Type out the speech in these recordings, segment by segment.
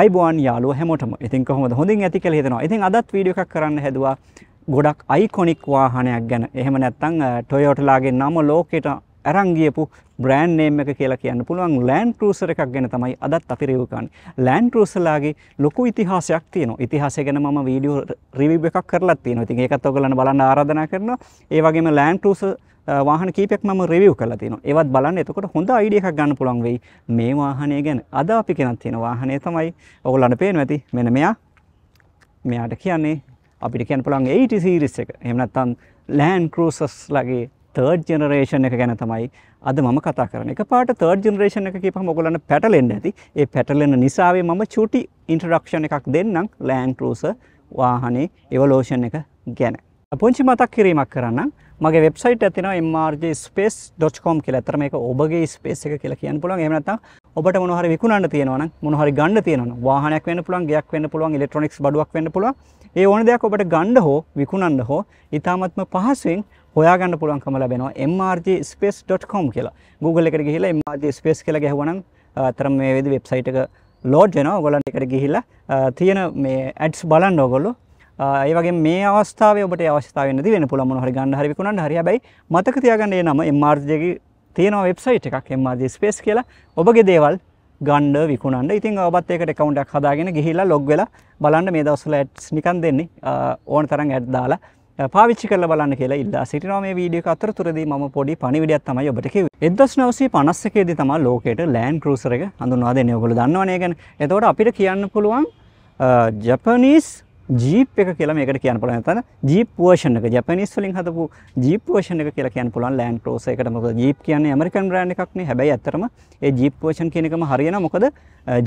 අයිබෝන් යාලුව හැමෝටම ඉතින් කොහොමද හොඳින් ඇති කියලා හිතනවා. ඉතින් අදත් වීඩියෝ එකක් කරන්න හැදුවා ගොඩක් අයිකොනික් වාහනයක් ගැන. එහෙම නැත්නම් ටොයෝටලාගේ නම ලෝකෙට අරන් ගියපු බ්‍රෑන්ඩ් නේම් එක කියලා කියන්න පුළුවන් ලෑන්ඩ් ක්‍රූසර් එකක් ගැන තමයි අදත් අපි රිවිව් කරන්නේ. ලෑන්ඩ් ක්‍රූසර්ලාගේ ලොකු ඉතිහාසයක් තියෙනවා. ඉතිහාසය ගැන මම වීඩියෝ රිවිව් එකක් කරලා තියෙනවා. ඉතින් ඒකත් ඔයගොල්ලන්ට බලන්න ආරාධනා කරනවා. ඒ වගේම ලෑන්ඩ් ක්‍රූසර් වාහන කීපයක් මම රිවිව් කරලා තියෙනවා. ඒවත් බලන්න එතකොට හොඳ අයිඩියා එකක් ගන්න පුළුවන් වෙයි මේ වාහනය ගැන. අද අපි කෙනක් තියෙන වාහනය තමයි ඔයගොල්ලන්ට පේනවා ඇති. මෙන්න මෙයා. මෙයාට කියන්නේ අපිට කියන්න පුළුවන් 80 සීරීස් එක. එහෙම නැත්නම් Land Cruisers ලගේ තර්ඩ් ජෙනරේෂන් එක ගැන තමයි අද මම කතා කරන එක පාට තර්ඩ් ජෙනරේෂන් එක කියපහම ඔයගොල්ලන්ට පැටලෙන්න ඇති. ඒ පැටලෙන නිසාවේ මම චුටි ඉන්ට්‍රොඩක්ෂන් එකක් දෙන්නම් Land Cruiser වාහනේ එවලෝෂන් එක ගැන. පුංචි මතක් කිරීමක් කරන්න මගේ වෙබ්සයිට් ඇතින mrjspace.com කියලා. ඇතර මේක ඔබගේ ස්පේස් එක කියලා කියන්න පුළුවන්. එහෙම නැත්නම් ඔබට මොන හරි විකුණන්න තියෙනවා නම් මොන හරි ගන්න තියෙනවා නම් වාහනයක් වෙන්න පුළුවන් ගයක් වෙන්න පුළුවන් ඉලෙක්ට්‍රොනික්ස් බඩුවක් වෙන්න පුළුවන් ඒ ඕන දෙයක් ඔබට ගන්න හෝ විකුණන්න හෝ ඉතාමත්ම පහසුවෙන් හොයාගන්න පුළුවන්කම ලැබෙනවා mrjspace.com කියලා. Google එකට ගිහිල්ලා mrjspace කියලා ගැහුවනම් අතරම මේ වේදි වෙබ්සයිට් එක ලෝඩ් වෙනවා. ඔයගොල්ලන්ට එකට ගිහිල්ලා තියෙන මේ ඇඩ්ස් බලන්න ඔයගොල්ලෝ. ඒ වගේ මේ අවස්ථාවේ ඔබට අවස්ථාව නැති වෙන පුළුවන් මොන හරි ගන්න හරි විකුණන්න හරි. හැබැයි මතක තියාගන්න ඒ නම MRJ ගේ තියෙන වෙබ්සයිට් එකක් MRJ Space කියලා. ඔබගේ දේවල් ගණ්ඩ විකුණන්ඩ ඉතින් ඔබත් ඒකට එකකවුන්ටක් හදාගෙන ගිහිල්ලා ලොග් වෙලා බලන්න. මේ දවස්වල ඇඩ්ස් නිකන් දෙන්නේ. ඕන තරම් ඇඩ් දාලා පාවිච්චි කරලා බලන්න කියලා ඉල්ලා සිටිනවා. මේ වීඩියෝ එක අතරතුරදී මම පොඩි පණිවිඩයක් තමයි ඔබට කිව්වේ. 1951 දී තමයි ලෝකයට ලෑන්ඩ් ක්‍රූසර් එක හඳුන්වා දෙන්නේ. ඔයගොල්ලෝ දන්නවනේ. ගැන. එතකොට අපිට කියන්න පුළුවන් ජපනීස් ජීප් එක කියලා මේකට කියන්න පුළුවන් නැත්නම් ජීප් වර්ෂන් එක. ජපනීස් වලින් හදපු ජීප් වර්ෂන් එක කියලා කියන්න පුළුවන්. ලෑන්ඩ් ක්‍රෝසර් එකට මොකද ජීප් කියන්නේ? ඇමරිකන් බ්‍රෑන්ඩ් එකක් නේ. හැබැයි ඇත්තටම ඒ ජීප් වර්ෂන් කියන එකම හරියන මොකද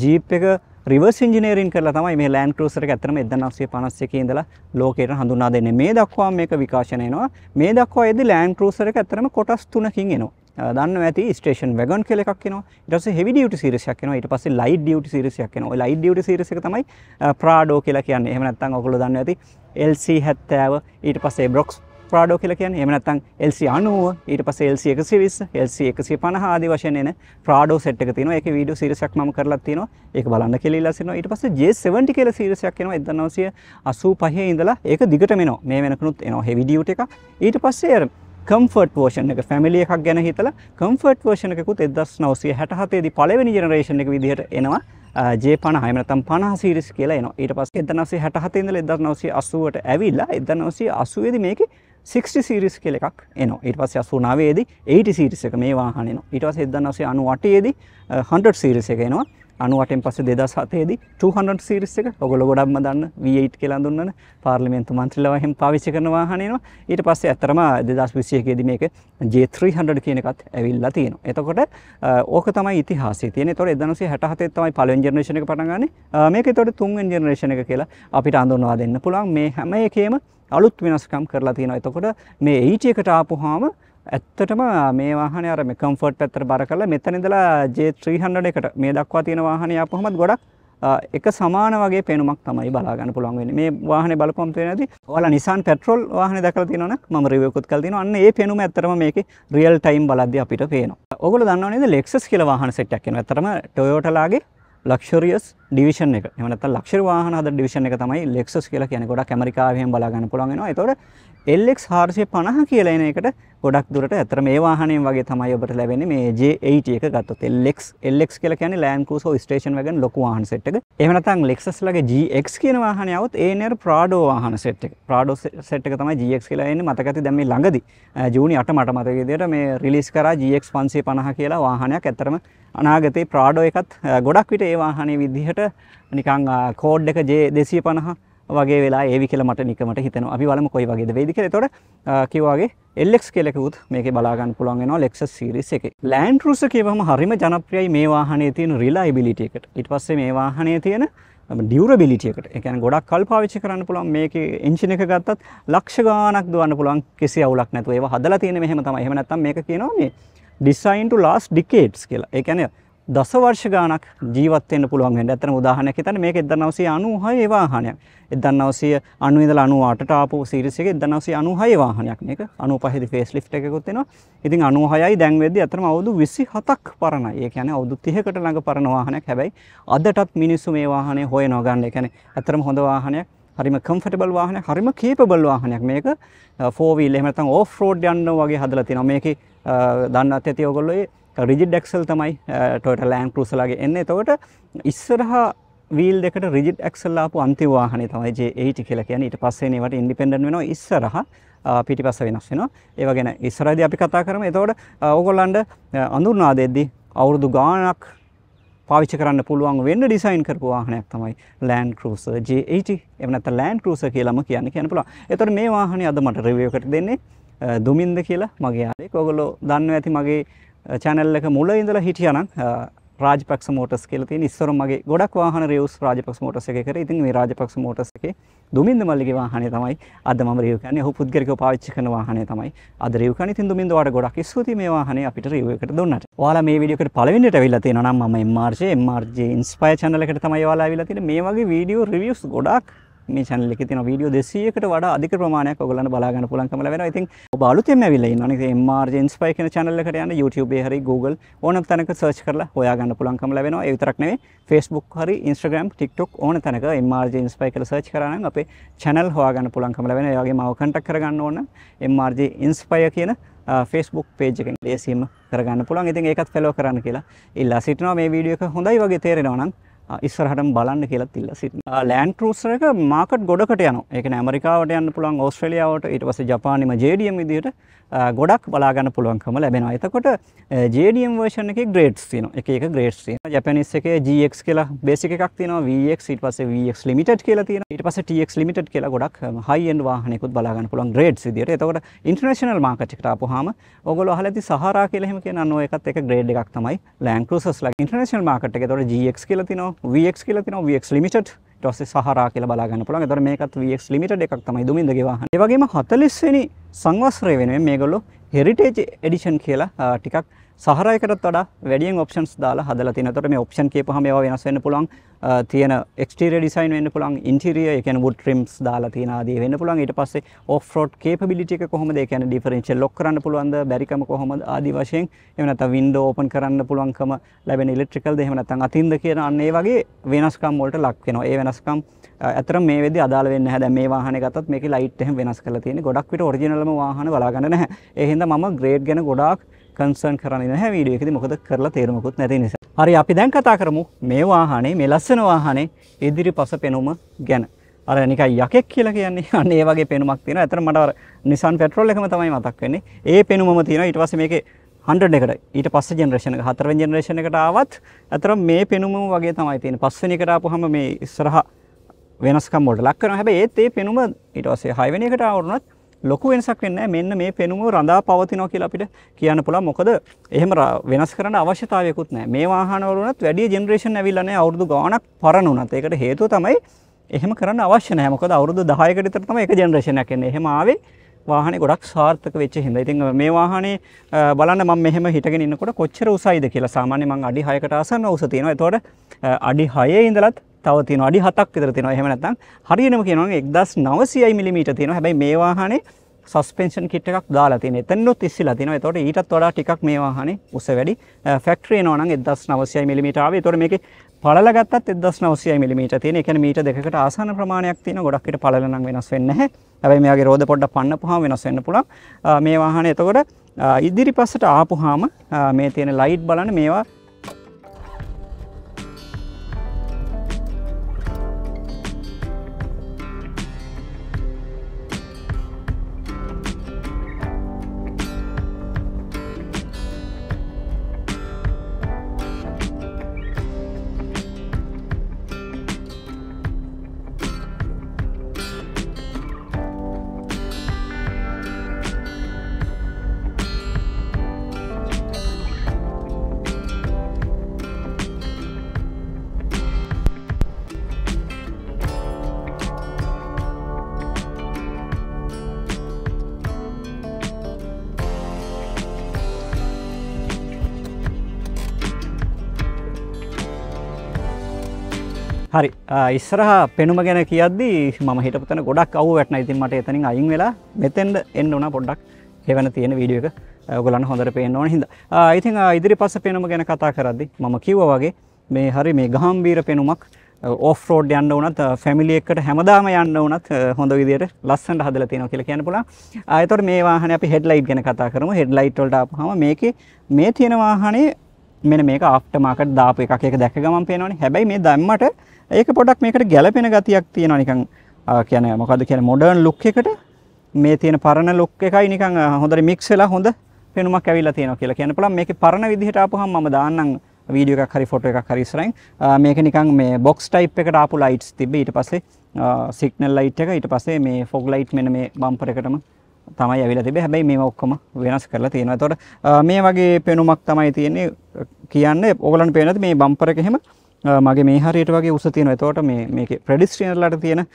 ජීප් එක රිවර්ස් ඉංජිනේරින් කරලා තමයි මේ ලෑන්ඩ් ක්‍රූසර් එක ඇත්තටම 1951 ඉඳලා ලෝකයට හඳුන්වා දෙන්නේ. මේ දක්වා මේක විකාශනය වෙනවා. මේ දක්වා එදී ලෑන්ඩ් ක්‍රූසර් එක ඇත්තටම කොටස් තුනකින් එනවා. දන්න ඇති ස්ටේෂන් වැගන් කෙල එකක් නවා ඉටස හෙවි ඩියට සිරිසයක් නවා ඊට පස්සේ ලයිට් ඩියට සිරිසයක් නවා ලයිට් ඩියට සිරිසක තමයි ප්‍රාඩෝ කියලා කියන්නේ. එහෙම නැත්නම් ඔයගොල්ලෝ දන්න ඇති LC 70 ඊට පස්සේ බ්‍රොක්ස් ප්‍රාඩෝ කියලා කියන්නේ. එහෙම නැත්නම් LC 90 ඊට පස්සේ LC 120 LC 150 ආදී වශයෙන් එන ප්‍රාඩෝ සෙට් එක තියෙනවා. ඒකේ වීඩියෝ සීරීස් එකක් මම කරලා තියෙනවා. ඒක බලන්න කියලා ඉල්ලා සිටිනවා. ඊට පස්සේ J70 කියලා සීරීස් එකක් එනවා. 1985 ඉඳලා ඒක දිගටම එනවා. මේ වෙනකනුත් එනවා හෙවි ඩියුට් එක. ඊට පස්සේ කම්ෆර්ට් වර්ෂන් එක ෆැමිලි එකක් ගැන හිතලා කම්ෆර්ට් වර්ෂන් එකකුත් 1967 දී පළවෙනි ජෙනරේෂන් එක විදිහට එනවා J50 එහෙම නැත්නම් 50 සීරීස් කියලා එනවා. ඊට පස්සේ 1967 ඉඳලා 1980ට ඇවිල්ලා 1980 දී මේකේ 60 සීරීස් කියලා එකක් එනවා. ඊට පස්සේ 89 දී 80 සීරීස් එක මේ වාහනේ එනවා. ඊට පස්සේ 1998 දී 100 සීරීස් එක එනවා. අනුවටෙන් පස්සේ දෙදස් හතේදී 200 සිරිස් එක ඔගොල්ලෝ ගොඩක්ම දන්න V8 කියලා දුන්නන පාර්ලිමේන්තු මන්ත්‍රීලා එහෙම පාවිච්චි කරන වාහනේනවා ඊට පස්සේ ඇත්තරම 2021 දී මේක J300 කියන එකත් ඇවිල්ලා තියෙනවා. එතකොට ඕක තමයි ඉතිහාසය තියෙන්නේ. ඒතකොට 1967 තමයි පළවෙනි ජෙනරේෂන් එක පටන් ගන්නෙ. මේක ඒතකොට තුන්වෙනි ජෙනරේෂන් එක කියලා අපිට හඳුන්වා දෙන්න පුළුවන්. මේ හැම එකේම අලුත් වෙනස්කම් කරලා තියෙනවා. එතකොට මේ 80 එකට ආපුවාම ඇත්තටම මේ වාහනේ අර මේ කම්ෆර්ට් පැත්තට බර කරලා මෙතන ඉඳලා J300 එකට මේ දක්වා තියෙන වාහනේ ආපුවමත් ගොඩක් එක සමාන වගේ පෙනුමක් තමයි බලා ගන්න පුළුවන් වෙන්නේ. මේ වාහනේ බලපුවම තේරෙනදී ඔයාලා Nissan petrol වාහනේ දැකලා තියෙනවනම් මම රිවිව් එකකුත් කරලා තියෙනවා. අන්න ඒ පෙනුම ඇත්තටම මේකේ රියල් ටයිම් බලද්දී අපිට පේනවා. ඔයගොල්ලෝ දන්නව නේද Lexus කියලා වාහන සෙට් එකක් එනවා. ඇත්තටම Toyota ලාගේ ලක්ෂරියස් ඩිවිෂන් එක එම නැත්නම් ලක්ෂරි වාහන හද ඩිවිෂන් එක තමයි Lexus කියලා කියන්නේ. ගොඩක් ඇමරිකාවේ එහෙම බලා ගන්න පුළුවන් වෙනවා. ඒතකොට LX 450 කියලා එන එකට ගොඩක් දුරට ඇතර මේ වාහනයෙන් වගේ තමයි ඔබට ලැබෙන්නේ මේ J80 එක ගත්තොත් LX LX කියලා කියන්නේ Land Cruiser Station Wagon ලොකු වාහන සෙට් එක. එහෙම නැත්නම් Lexus ලගේ GX කියන වාහනේ આવොත් ඒ නේ Prado වාහන සෙට් එක. Prado සෙට් එක තමයි GX කියලා එන්නේ මතක ඇති දැන් මේ ළඟදී ජූනි 8 මට මතක විදිහට මේ රිලීස් කරා GX 550 කියලා වාහනයක්. ඇත්තරම අනාගතේ Prado එකත් ගොඩක් විට ඒ වාහනේ විදිහට නිකන් කෝඩ් එක J250 වගේ වෙලා ඒවි කියලා මට නිකමට හිතෙනවා. අපි බලමු කොයි වගේද වෙයිද කියලා. එතකොට කිව්වා වගේ LX කියලා එකකුත් මේකේ බලා ගන්න පුළුවන් වෙනවා Lexus series එකේ. Land Cruiser කියවම හරිම ජනප්‍රියයි මේ වාහනේ තියෙන reliability එකට. ඊට පස්සේ මේ වාහනේ තියෙන ඩියුරබිලිටි එකට. ඒ කියන්නේ ගොඩක් කල් පාවිච්චි කරන්න පුළුවන්. මේකේ එන්ජින් එක ගත්තත් ලක්ෂ ගාණක් දුවන්න පුළුවන් කිසි අවුලක් නැතුව. ඒවා හදලා තියෙන්නේ මෙහෙම තමයි. එහෙම නැත්නම් මේක කියනවා මේ design to last decades කියලා. ඒ කියන්නේ දස වර්ෂ ගාණක් ජීවත් වෙන්න පුළුවන් වෙන්නේ. ඇත්තටම උදාහරණයක් හිතන්න මේක 1996 වාහනයක්. 1990 ඉඳලා 98ට ආපු සීරීස් එකේ 1996 වාහනයක් මේක. 95 දී ෆේස් ලිෆ්ට් එකකුත් එනවා. ඉතින් 96යි දැන් වෙද්දි අතරම අවුරුදු 27ක් පරණයි. ඒ කියන්නේ අවුරුදු 30කට ළඟ පරණ වාහනයක්. හැබැයි අදටත් මිනිස්සු මේ වාහනේ හොයනවා ගන්න. ඒ කියන්නේ ඇත්තටම හොඳ වාහනයක්. හරිම කම්ෆර්ටබල් වාහනයක්. හරිම කේපබල් වාහනයක්. මේක uh, 4 wheel එහෙම නැත්නම් ඕෆ් රෝඩ් යන්න වගේ හදලා තියෙනවා. මේකේ uh, දන්නත් ඇති ඔයගොල්ලෝ රිජිඩ් එක්සල් තමයි ටොයෝටා ලෑන්ඩ් ක්‍රූසර්ලාගේ එන්නේ. එතකොට ඉස්සරහා වීල් දෙකට රිජිඩ් එක්සල් ආපු අන්තිම වාහනේ තමයි J80 කියලා කියන්නේ. ඊට පස්සේ ඒවට ඉන්ඩිපෙන්ඩන්ට් වෙනවා ඉස්සරහා පිටිපස්ස වෙනස් වෙනවා. ඒව ගැන ඉස්සරහදී අපි කතා කරමු. එතකොට ඕගොල්ලන්ට අඳුරනා දෙද්දි අවුරුදු ගාණක් පාවිච්චි කරන්න පුළුවන් වෙන්න ඩිසයින් කරපු වාහනයක් තමයි Land Cruiser J80. එහෙම නැත්නම් Land Cruiser කියලාම කියන්න කියන්න පුළුවන්. එතකොට මේ වාහනේ අද මට රිවිව් එකට දෙන්නේ දුමින්ද කියලා මගේ යාළුවෙක්. ඔයගොල්ලෝ දන්නවා ඇති මගේ චැනල් එක මුල ඉඳලා හිටියානම් රාජපක්ෂ මෝටර්ස් කියලා තියෙන ඉස්සර මගේ ගොඩක් වාහන රිව්ස් රාජපක්ෂ මෝටර්ස් එකේ කරේ. ඉතින් මේ රාජපක්ෂ මෝටර්ස් එකේ දුමින්ද මල්ලිගේ වාහනේ තමයි අද මම රිව් කරන්නේ. ඔහු පුද්ගලිකව පාවිච්චි කරන වාහනේ තමයි අද රිව් කරන්නේ. ඉතින් දුමින්ද ඔයාලට ගොඩක් ස්තුතියි මේ වාහනේ අපිට රිව් එකට දුන්නට. ඔයාලා මේ වීඩියෝ එකට පළවෙනිට ඇවිල්ලා තියෙනවා නම් මම MRJ MRJ Inspire channel එකට තමයි ඔයාලා ඇවිල්ලා තියෙන්නේ. මේ වගේ වීඩියෝ රිව්ස් ගොඩක් මේ channel එකේ තියෙන වීඩියෝ 200කට වඩා අධික ප්‍රමාණයක් ඔයගොල්ලන්ට බලා ගන්න පුළුවන්කම ලැබෙනවා. ඉතින් ඔබ අලුතෙන්ම ඇවිල්ලා ඉන්නවනේ. ඉතින් MRJ Inspire කියන channel එකට යන්න YouTube එකේ හරි Google ඕනම තැනක search කරලා හොයා ගන්න පුළුවන්කම ලැබෙනවා. ඒ විතරක් නෙවෙයි Facebook හරි Instagram TikTok ඕන තැනක MRJ Inspire කියලා search කරා නම් අපේ channel හොයා ගන්න පුළුවන්කම ලැබෙනවා. ඒ වගේම මාව contact කරගන්න ඕන නම් MRJ Inspire කියන Facebook page එකෙන් ලේසියෙන්ම කරගන්න පුළුවන්. ඉතින් ඒකත් follow කරන්න කියලා ඉල්ලා සිටිනවා. මේ වීඩියෝ එක හොඳයි වගේ තේරෙනවා නම් ඉස්සරහටම බලන්න කියලත් ඉල්ල සිට ලෑන් කරුසර එක මාකට් ගොඩකට යන එක ඇමරිකාවට යන්න පුළන් ඔස්ට්‍රලියාවට ඉට පස ජපානම ජේඩියම් විදිට ගොඩක් බලාගන්න පුළුවන්කම ලැබෙනවා. එතකොට ජේඩියම් වර්ෂණ එක ග්‍රේඩ්ස් තින එක එක ග්‍රේඩ්ස් තින ජපනිස් එක GX කියලා බේසික එකක් තින VX ඊට පස්සේ VX ලිමිටඩ් කියලා තියෙන ඊට පස්සේ TX ලිමිටඩ් කියලා ගොඩක් හයි එන්ඩ් වාහනයකුත් බලාගන්න පුළුවන් ග්‍රේඩ්ස් විදියට එතකොට ඉන්ටර්නැෂනල් මාකට් එකට ආපුවාම ඔයගොල්ලෝ අහලා ඇති සහරා කියලා එහෙම කියන අන්න ඔය එකත් එක ග්‍රේඩ් එකක් තමයි ලෑන්ඩ් ක්‍රූසර්ස්ලා ඉන්ටර්නැෂනල් මාකට් එකේ. එතකොට GX කියලා තිනවා VX කියලා තිනවා VX ලිමිටඩ් ඊට පස්සේ සහරා කියලා බලා ගන්න පුළුවන්. ඒතර මේකත් VX ලිමිටඩ් එකක් තමයි දුමින්දගේ වාහන. ඒ වගේම 40 වෙනි සංවත්සරය වෙනුවෙන් මේගොල්ලෝ හෙරිටේජ් එඩිෂන් කියලා ටිකක් සහරයකටත් වඩා වැඩියෙන් ඔප්ෂන්ස් දාලා හදලා තියෙනවා. ඒතර මේ ඔප්ෂන් කියපුවාම ඒවා වෙනස් වෙන්න පුළුවන්. තියෙන එක්ස්ටීරියර් ඩිසයින් වෙන්න පුළුවන්. ඉන්ටීරියර් ඒ කියන්නේ wood trims දාලා තියෙන ආදී වෙන්න පුළුවන්. ඊට පස්සේ ඔෆ් රෝඩ් කේපබිලිටි එක කොහොමද? ඒ කියන්නේ ඩිෆරෙන්ෂියල් ලොක් කරන්න පුළුවන්ද? බැරිකම කොහොමද? ආදී වශයෙන් එහෙම නැත්නම් වින්ඩෝ ඕපන් කරන්න පුළුවන්කම ලැබෙන ඉලෙක්ට්‍රිකල්ද එහෙම නැත්නම් අතින්ද කියන අන්න ඒ වගේ වෙනස්කම් වලට ලක් වෙනවා. ඒ වෙනස්කම් ඇතරම් මේ වෙද්දි අදාළ වෙන්නේ නැහැ. දැන් මේ වාහනේ ගත්තත් මේකේ ලයිට් එහෙම වෙනස් කරලා තියෙන්නේ. ගොඩක් විට ඔරිජිනල්ම වාහන බලා ගන්න නැහැ. ඒ හින්දා මම ග්‍රේඩ් ගැන ගොඩාක් කන්සර්න් කරන්නේ නැහැ වීඩියෝ එකේදී මොකද කරලා තේරුමකුත් නැති නිසා. හරි අපි දැන් කතා කරමු මේ වාහනේ මේ ලස්සන වාහනේ ඉදිරිපස පෙනුම ගැන. අර නිකන් යකෙක් කියලා කියන්නේ අන්න ඒ වගේ පෙනුමක් තියෙනවා. ඇත්තට මට අර Nissan petrol එකම තමයි මතක් වෙන්නේ. ඒ පෙනුමම තියෙනවා. ඊට පස්සේ මේකේ 100 එකට ඊට පස්සේ ජෙනරේෂන් එක හතරවෙනි ජෙනරේෂන් එකට ආවත් අතර මේ පෙනුමම වගේ තමයි තියෙන්නේ. පස්වෙනි එකට ආපුවම මේ ඉස්සරහා වෙනස්කම් වලට ලක් කරනවා. හැබැයි ඒත් ඒ පෙනුම ඊට පස්සේ හයවෙනි එකට ආවුනොත් ලොකු වෙනසක් වෙන්නේ මෙන්න මේ පෙනුම රඳා පවතිනවා කියලා අපිට කියන්න පුළුවන්. මොකද එහෙම වෙනස් කරන්න අවශ්‍යතාවයකුත් නැහැ. මේ වාහන වලුණත් වැඩි ජෙනරේෂන් ඇවිල්ලා නැහැ. අවුරුදු ගාණක් පරණ උනත්. ඒකට හේතුව තමයි එහෙම කරන්න අවශ්‍ය නැහැ. මොකද අවුරුදු 10කට විතර තමයි එක ජෙනරේෂන් එකක් එන්නේ. එහෙම ආවේ වාහනේ ගොඩක් සාර්ථක වෙච්ච හින්දා. ඉතින් මේ වාහනේ බලන්න මම මෙහෙම හිටගෙන ඉන්නකොට කොච්චර උසයිද කියලා. සාමාන්‍යයෙන් මම අඩි 6කට ආසන්න උස තියෙනවා. එතකොට අඩි 6 ඉඳලත් තව තියෙනවා අඩි 7ක් විතර තියෙනවා. එහෙම නැත්නම් හරියටම කියනවා නම් 1900 මිලිමීටර් තියෙනවා. හැබැයි මේ වාහනේ සස්පෙන්ෂන් කිට් එකක් දාලා තියෙන. එතනොත් ඉස්සිලා තියෙනවා. ඒතකොට ඊටත් වඩා ටිකක් මේ වාහනේ උස වැඩි. ෆැක්ටරි එනවා නම් 1900 මිලිමීටර් ආවේ. ඒතකොට මේකේ පළල ගත්තත් 1900 මිලිමීටර් තියෙන. ඒ කියන්නේ මීටර් දෙකකට ආසන්න ප්‍රමාණයක් තියෙන. ගොඩක් විට පළල නම් වෙනස් වෙන්නේ නැහැ. හැබැයි මෙයාගේ රෝද පොඩ්ඩක් පන්නපුවාම වෙනස් වෙන්න පුළුවන්. මේ වාහනේ එතකොට ඉදිරිපස්සට ආපුවාම මේ තියෙන ලයිට් බලන්න මේවා හරි. ඉස්සරහ පෙනුම ගැන කියද්දී ම හිටපතන ගොඩක් අව වැටන ඉතින් මට එතනින් අයින් වෙලා මෙතෙන්ද එන්න ඕන පොඩ්ඩක්. හෙවන තියෙන වීඩියක ගොලන්න හොඳට පේන්න ඕන හිද ඉතින් ඉදිරි පස පෙනුම ගැන කතා කරද්දි මම කිව්ව වගේ මේ හරි මේ ගහම්බීර පෙනුමක් ඕෆ්රෝඩ් යන්න වනත් ෆැමිලි එකට හැමදාම යන්න වනත් හොඳ විදියට ලස්සට හදල තියෙන කියල කියන පුලා අයතොට මේ වාහන අපි හෙඩ්ලයිට් ගැන කතා කරම. හෙඩ්ලයිට්වල්ට හම මේක මේ තියෙන වාහනේ මෙන මේක ආප්ටමාකට දාප එකක්. එක දැක ගමන් පේනවනි. හැබැයි මේ දම්මට ඒක පොඩක් මේකට ගැලපෙන ගතියක් තියෙනවා නිකන් කියන මොකද කියන මොඩර්න් ලුක් එකට මේ තියෙන පරණ ලුක් එකයි නිකන් හොඳට මික්ස් වෙලා හොඳ පෙනුමක් ඇවිල්ලා තියෙනවා කියලා කියන්න පුළුවන්. මේකේ පරණ විදිහට ආපුවහම මම දාන්නම් වීඩියෝ එකක් හරි ෆොටෝ එකක් හරි ඉස්සරහින්. මේක නිකන් මේ බොක්ස් ටයිප් එකට ආපු ලයිට්ස් තිබ්බේ. ඊට පස්සේ සිග්නල් ලයිට් එක. ඊට පස්සේ මේ ෆොග් ලයිට් මෙන්න මේ බම්පර් එකටම තමයි ඇවිල්ලා තිබෙන්නේ හැබැයි මේවා ඔක්කොම වෙනස් කරලා තියෙනවා. එතකොට මේ වගේ පෙනුමක් තමයි තියෙන්නේ. කියන්නේ ඕගලන්ට පේනද මේ බම්පර් එක එහෙම? මගේ මේ හරියට වගේ උස තියෙනවා. එතකොට මේ මේකේ ප්‍රෙඩිස්ට්‍රියනර්ලාට තියෙන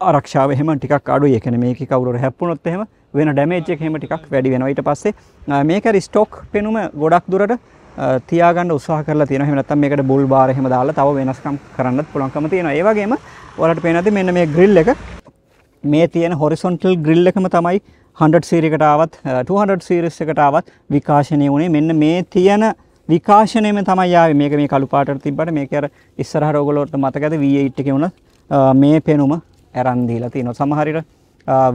ආරක්ෂාව එහෙම ටිකක් අඩුයි. ඒ කියන්නේ මේක කවුරුර හැප්පුණොත් එහෙම වෙන ඩැමේජ් එක එහෙම ටිකක් වැඩි වෙනවා. ඊට පස්සේ මේක ස්ටොක් පෙනුම ගොඩක් දුරට තියාගන්න උත්සාහ කරලා තියෙනවා. එහෙම නැත්නම් මේකට බුල් බාර් එහෙම දාලා තව වෙනස්කම් කරන්නත් පුළුවන්කම තියෙනවා. ඒ වගේම ඔයාලට පේනද මෙන්න මේ ග්‍රිල් එක මේ තියෙන හොරිසොන්ටල් ග්‍රිල් එකම තමයි 100 සීරී එකට ආවත් 200 සීරීස් එකට ආවත් විකාශනය වුණේ මෙන්න මේ තියෙන විකාශනයම තමයි ආවේ. මේක මේ කළු පාටට තිබ්බට මේක අර ඉස්සරහට ඔයගොල්ලෝට මතකද V8 එකේ වුණත් මේ පෙනුම අරන් දීලා තියෙනවා. සමහර විට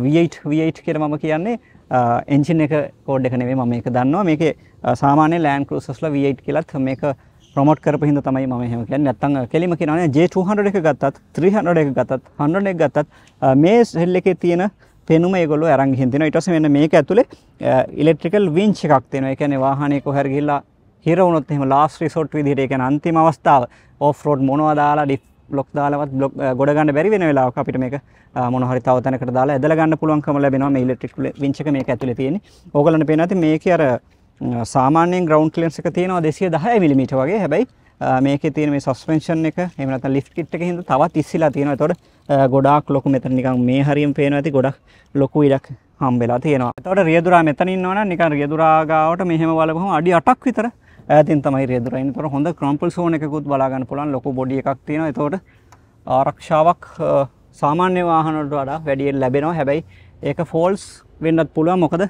V8 V8 කියලා මම කියන්නේ එන්ජින් එක කෝඩ් එක නෙවෙයි මම මේක දන්නවා. මේකේ සාමාන්‍ය ලෑන්ඩ් ක්‍රූසර්ස්ලා V8 කියලාත් මේක ප්‍රොමෝට් කරපු හින්දා තමයි මම එහෙම කියන්නේ. නැත්තම් කෙලිම කියනවනේ J200 එක ගත්තත් 300 එක ගත්තත් 100 එක ගත්තත් මේ සෙල් එකේ තියෙන පෙනුම ඒගොල්ලෝ අරන් ගිහින් තිනවා. ඊට පස්සේ මෙන්න මේක ඇතුලේ ඉලෙක්ට්‍රිකල් වින්ච් එකක් තියෙනවා ඒ කියන්නේ වාහනේ කොහරි ගිහිල්ලා හිර වුණොත් එහෙම ලාස්ට් රිසෝට් විදිහට ඒ කියන්නේ අන්තිම අවස්ථාව ඕෆ් රෝඩ් මොනවා දාලා ඩිෆ් බ්ලොක් දාලවත් බ්ලොක් ගොඩ ගන්න බැරි වෙන වෙලාවක අපිට මේක මොන හරි තව තැනකට දාලා ඇදලා ගන්න පුළුවන්කම ලැබෙනවා මේ ඉලෙක්ට්‍රික් වින්ච් එක මේක ඇතුලේ තියෙන්නේ. ඕගොල්ලන්ට පේනවා ඉතින් මේකේ අර සාමාන්‍යයෙන් ග්‍රවුන්ඩ් ක්ලියරන්ස් එක තියෙනවා 210 මිලිමීටර් වගේ. හැබැයි මේකේ තියෙන මේ සස්පෙන්ෂන් එක එහෙම නැත්නම් ලිෆ්ට් කිට් එකේ හින්දා තවත් ඉස්සිලා තියෙනවා. ඒතකොට ගොඩාක් ලොකු මෙතන නිකන් මේ හරියම පේනවා ඇති ගොඩක් ලොකු ඉඩක් හම්බෙලා තියෙනවා. එතකොට රියදුරා මෙතන ඉන්නවනම් නිකන් රියදුරා ගාවට මෙහෙම බලපුවම අඩි 8ක් විතර ඈතින් තමයි රියදුරයින් තොර හොඳ ක්‍රම්පල් සෝන් එකකුත් බලාගන්න පුළුවන් ලොකු බොඩි එකක් තියෙනවා එතකොට ආරක්ෂාවක් සාමාන්‍ය වාහනවලට වඩා වැඩියෙන් ලැබෙනවා හැබැයි ඒක ෆෝල්ස් වෙන්නත් පුළුවන් මොකද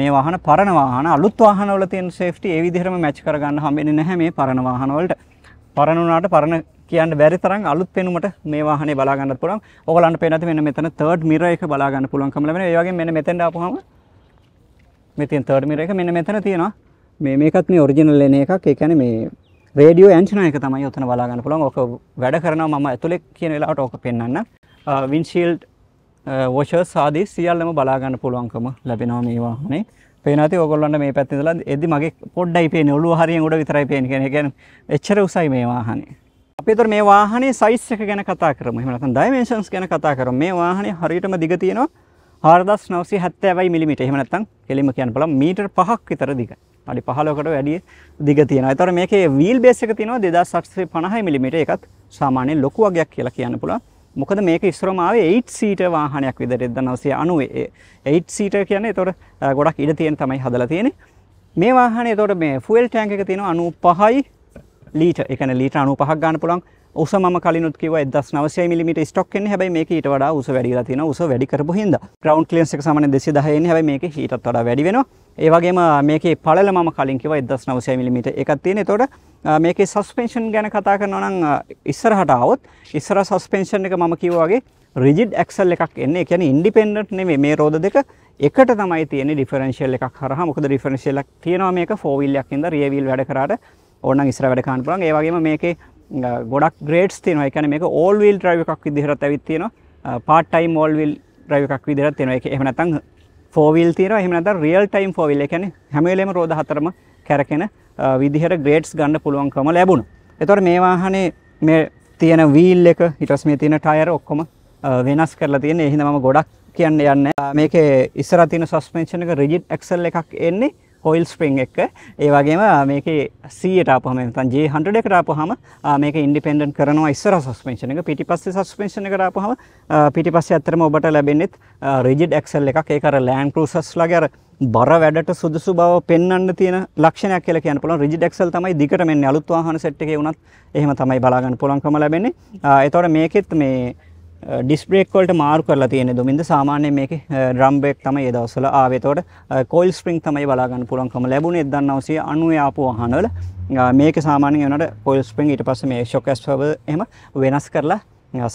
මේ වාහන පරණ වාහන අලුත් වාහනවල තියෙන සේෆ්ටි ඒ විදිහටම මැච් කරගන්න හම්බෙන්නේ නැහැ මේ පරණ වාහනවලට පරණ වුණාට පරණ කියන්න බැරි තරම් අලුත් පෙනුමට මේ වාහනේ බලා ගන්නත් පුළුවන්. ඔයගලන්ට පේන නැති මෙන්න මෙතන third mirror එක බලා ගන්න පුළුවන්කම ලැබෙනවා. ඒ වගේම මෙන්න මෙතෙන්ට ආපුවම මෙතෙන් third mirror එක මෙන්න මෙතන තියෙනවා. මේ මේකත් මේ ඔරිජිනල් එන එකක් ඒ කියන්නේ මේ රේඩියෝ ඇන්ටනා එක තමයි ඔතන බලා ගන්න පුළුවන්. ඕක වැඩ කරනවා මම ඇතුලේ කියන වෙලාවට ඕක පෙන්වන්න. වින්ෂීල්ඩ් වොෂර්ස් ආදී සියල්ලම බලා ගන්න පුළුවන්කම ලැබෙනවා මේ වාහනේ. පේනවා ඉතින් ඔයගොල්ලන්ට මේ පැත්තේ ඉඳලා එද්දි මගේ පොඩ්ඩයි පේන්නේ ඔළුව හරියෙන් උඩ විතරයි පේන්නේ. කියන්නේ කියන්නේ එච්චර උසයි මේ වාහනේ. අපි ඒතර මේ වාහනේ සයිස් එක ගැන කතා කරමු. එහෙම නැත්නම් ඩයිමෙන්ෂන්ස් ගැන කතා කරමු. මේ වාහනේ හරියටම දිග තියෙනවා 4970 mm. එහෙම නැත්නම් කෙලින්ම කියන්න බලමු මීටර් 5ක් විතර දිගයි. අඩි 15කට වැඩි දිග තියෙනවා. ඒතර මේකේ වීල් බේස් එක තියෙනවා 2850 mm. ඒකත් සාමාන්‍යයෙන් ලොකු වගයක් කියලා කියන්න පුළුවන්. මොකද මේක ඉස්සරම ආවේ 8 සීටර් වාහනයක් විදිහට 1990 8 සීටර් කියන්නේ ඒතර ගොඩක් ඉඩ තියෙන තමයි හදලා තියෙන්නේ. මේ වාහනේ ඒතර මේ ෆුවල් ටැංක් එක තියෙනවා 95යි ලීටර්. ඒ කියන්නේ ලීටර් 95ක් ගන්න පුළුවන්. උස මම කලිනුත් කිව්වා 1900 mm ස්ටොක් එන්නේ. හැබැයි මේක ඊට වඩා උස වැඩි වෙලා තියෙනවා. උස වැඩි කරපු හින්දා. ග්‍රවුන්ඩ් ක්ලියරන්ස් එක සාමාන්‍යයෙන් 210 එන්නේ. හැබැයි මේකේ ඊටත් වඩා වැඩි වෙනවා. ඒ වගේම මේකේ පළල මම කලින් කිව්වා 1900 mm එකක් තියෙන. ඒතකොට මේකේ සස්පෙන්ෂන් ගැන කතා කරනවා නම් ඉස්සරහට આવොත් ඉස්සර සස්පෙන්ෂන් එක මම කිව්වා වගේ රිජිඩ් ඇක්සල් එකක් එන්නේ. ඒ කියන්නේ ඉන්ඩිපෙන්ඩන්ට් නෙමෙයි මේ රෝද දෙක එකට තමයි තියෙන්නේ ඩිෆරෙන්ෂියල් එකක් හරහා. මොකද ඩිෆරෙන්ෂියල් එකක් තියෙනවා මේක 4 wheel එකක් ඉඳලා rear wheel වැඩ කරාට ඕනනම් ඉස්සර වැඩ කරන්න පුළුවන්. ඒ වගේම මේකේ ගොඩක් ග්‍රේඩ්ස් තියෙනවා. ඒ කියන්නේ මේක all wheel drive එකක් විදිහට ඇවිත් තියෙනවා. part time all wheel drive එකක් විදිහට තියෙනවා. ඒක එහෙම නැත්නම් 4 wheel තියෙනවා. එහෙම නැත්නම් real time 4 wheel. ඒ කියන්නේ හැම වෙලේම රෝද හතරම කැරකෙන uh, විදිහට ග්‍රේඩ්ස් ගන්න පුළුවන්කම ලැබුණා. එතකොට මේ වාහනේ මේ තියෙන වීල් එක ඊට පස්සේ මේ තියෙන ටයර් ඔක්කොම uh, වෙනස් කරලා තියෙන. ඒ හින්දා මම ගොඩක් කියන්න යන්නේ. Uh, මේකේ ඉස්සරහ තියෙන සස්පෙන්ෂන් එක රිජිඩ් ඇක්සල් එකක් එන්නේ කොයිල් ස්ප්‍රිං එක. ඒ වගේම මේක සීයට ආපුහම නැත්නම් J100 එකට ආපුහම මේක ඉන්ඩිපෙන්ඩන්ට් කරනවා ඉස්සර සස්පෙන්ෂන් එක. පිටිපස්සේ සස්පෙන්ෂන් එකට ආපුහම පිටිපස්සේ ඇත්තටම ඔබට ලැබෙන්නේත් රිජිඩ් ඇක්සල් එකක්. ඒක අර ලෑන්ඩ් ක්‍රූසර්ස් ලගේ අර බර වැඩට සුදුසු බව පෙන්වන්න තියෙන ලක්ෂණයක් කියලා කියන්න පුළුවන්. රිජිඩ් ඇක්සල් තමයි දිගට මෙන්නේ අලුත් වාහන සෙට් එකේ වුණත් එහෙම තමයි බලා ගන්න පුළුවන්කම ලැබෙන්නේ. ඒතකොට මේකෙත් මේ ඩිස් බ්‍රේක් වලට මාරු කරලා තියෙන්නේ දුමින්ද සාමාන්‍යයෙන් මේකේ ඩ්‍රම් බ්‍රේක් තමයි ඒ දවස්වල ආවේ. එතකොට කොයිල් ස්ප්‍රින්ග් තමයි බලා ගන්න පුළුවන්කම ලැබුණේ 1990 ආපු වාහනවල. මේක සාමාන්‍යයෙන් වෙනකොට කොයිල් ස්ප්‍රින්ග් ඊට පස්සේ මේ ෂොක් ඇස්පර්වර් එහෙම වෙනස් කරලා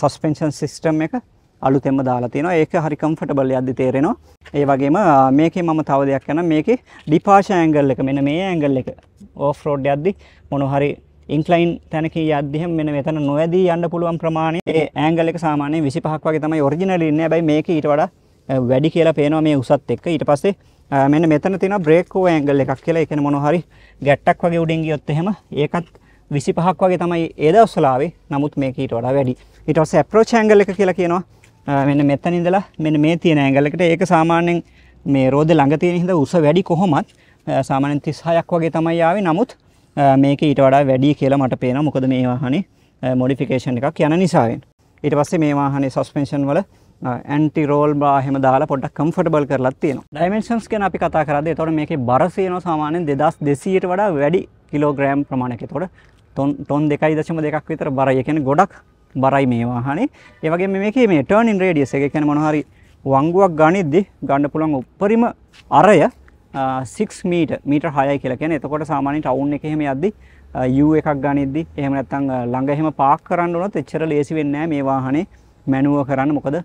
සස්පෙන්ෂන් සිස්ටම් එක අලුතෙන්ම දාලා තියෙනවා. ඒක හරි කම්ෆර්ටබල් යද්දි තේරෙනවා. ඒ වගේම මේකේ මම තව දෙයක් කරනවා. මේකේ ඩිපාර්චර් ඇන්ගල් එක මෙන්න මේ ඇන්ගල් එක ඕෆ් රෝඩ් යද්දි මොන හරි ඉන්ක්ලයින් තැනක යද්දිහම මෙන්න මෙතන නොවැදී යන්න පුළුවන් ප්‍රමාණය ඒ ඇන්ගල් එක සාමාන්‍යයෙන් 25ක් වගේ තමයි ඔරිජිනල් ඉන්නේ. හැබැයි මේක ඊට වඩා වැඩි කියලා පේනවා මේ උසත් එක්ක. ඊට පස්සේ මෙන්න මෙතන තියෙනවා බ්‍රේක් ඕවර් ඇන්ගල් එකක් කියලා. ඒ කියන්නේ මොන හරි ගැට්ටක් වගේ උඩින් ගියොත් එහෙම ඒකත් 25ක් වගේ තමයි ඒ දවස්වල ආවේ. නමුත් මේක ඊට වඩා වැඩි. ඊට පස්සේ අප්‍රෝච් ඇන්ගල් එක කියලා කියනවා. මෙන්න මෙතන ඉඳලා මෙන්න මේ තියෙන ඇන්ගල් එකට ඒක සාමාන්‍යයෙන් මේ රෝද ළඟ තියෙන හින්දා උස වැඩි කොහොමත් සාමාන්‍යයෙන් 36ක් වගේ තමයි ආවේ. නමුත් මේක ඊට වඩා වැඩි කියලා මට පේනවා. මොකද මේ වාහනේ මොඩිෆිකේෂන් එකක් යන නිසාවෙන්. ඊට පස්සේ මේ වාහනේ සස්පෙන්ෂන් වල ඇන්ටි රෝල් බා එහෙම දාලා පොඩ්ඩක් කම්ෆර්ටබල් කරලා තියෙනවා. ඩයිමෙන්ෂන්ස් ගැන අපි කතා කරද්දී එතකොට මේකේ බර සේනවා සාමාන්‍යයෙන් 2200ට වඩා වැඩි කිලෝග්‍රෑම් ප්‍රමාණයක්. එතකොට ටොන් ටොන් 2.2ක් විතර බරයි. ඒ කියන්නේ ගොඩක් බරයි මේ වාහනේ. ඒ වගේම මේකේ මේ ටර්නින් රේඩියස් එක. කියන්නේ මොනවා හරි වංගුවක් ගනිද්දි ගන්න පුළුවන් උපරිම අරය 6 මීට මීටර් 6යි කියලා කියන්නේ. එතකොට සාමාන්‍යයෙන් ටවුන් එකේ එහෙම යද්දි U එකක් ගනිද්දි එහෙම නැත්නම් ළඟ එහෙම පාක් කරන්න උනොත් එච්චර ලේසි වෙන්නේ නැහැ. මේ වාහනේ මැනුව කරන්න. මොකද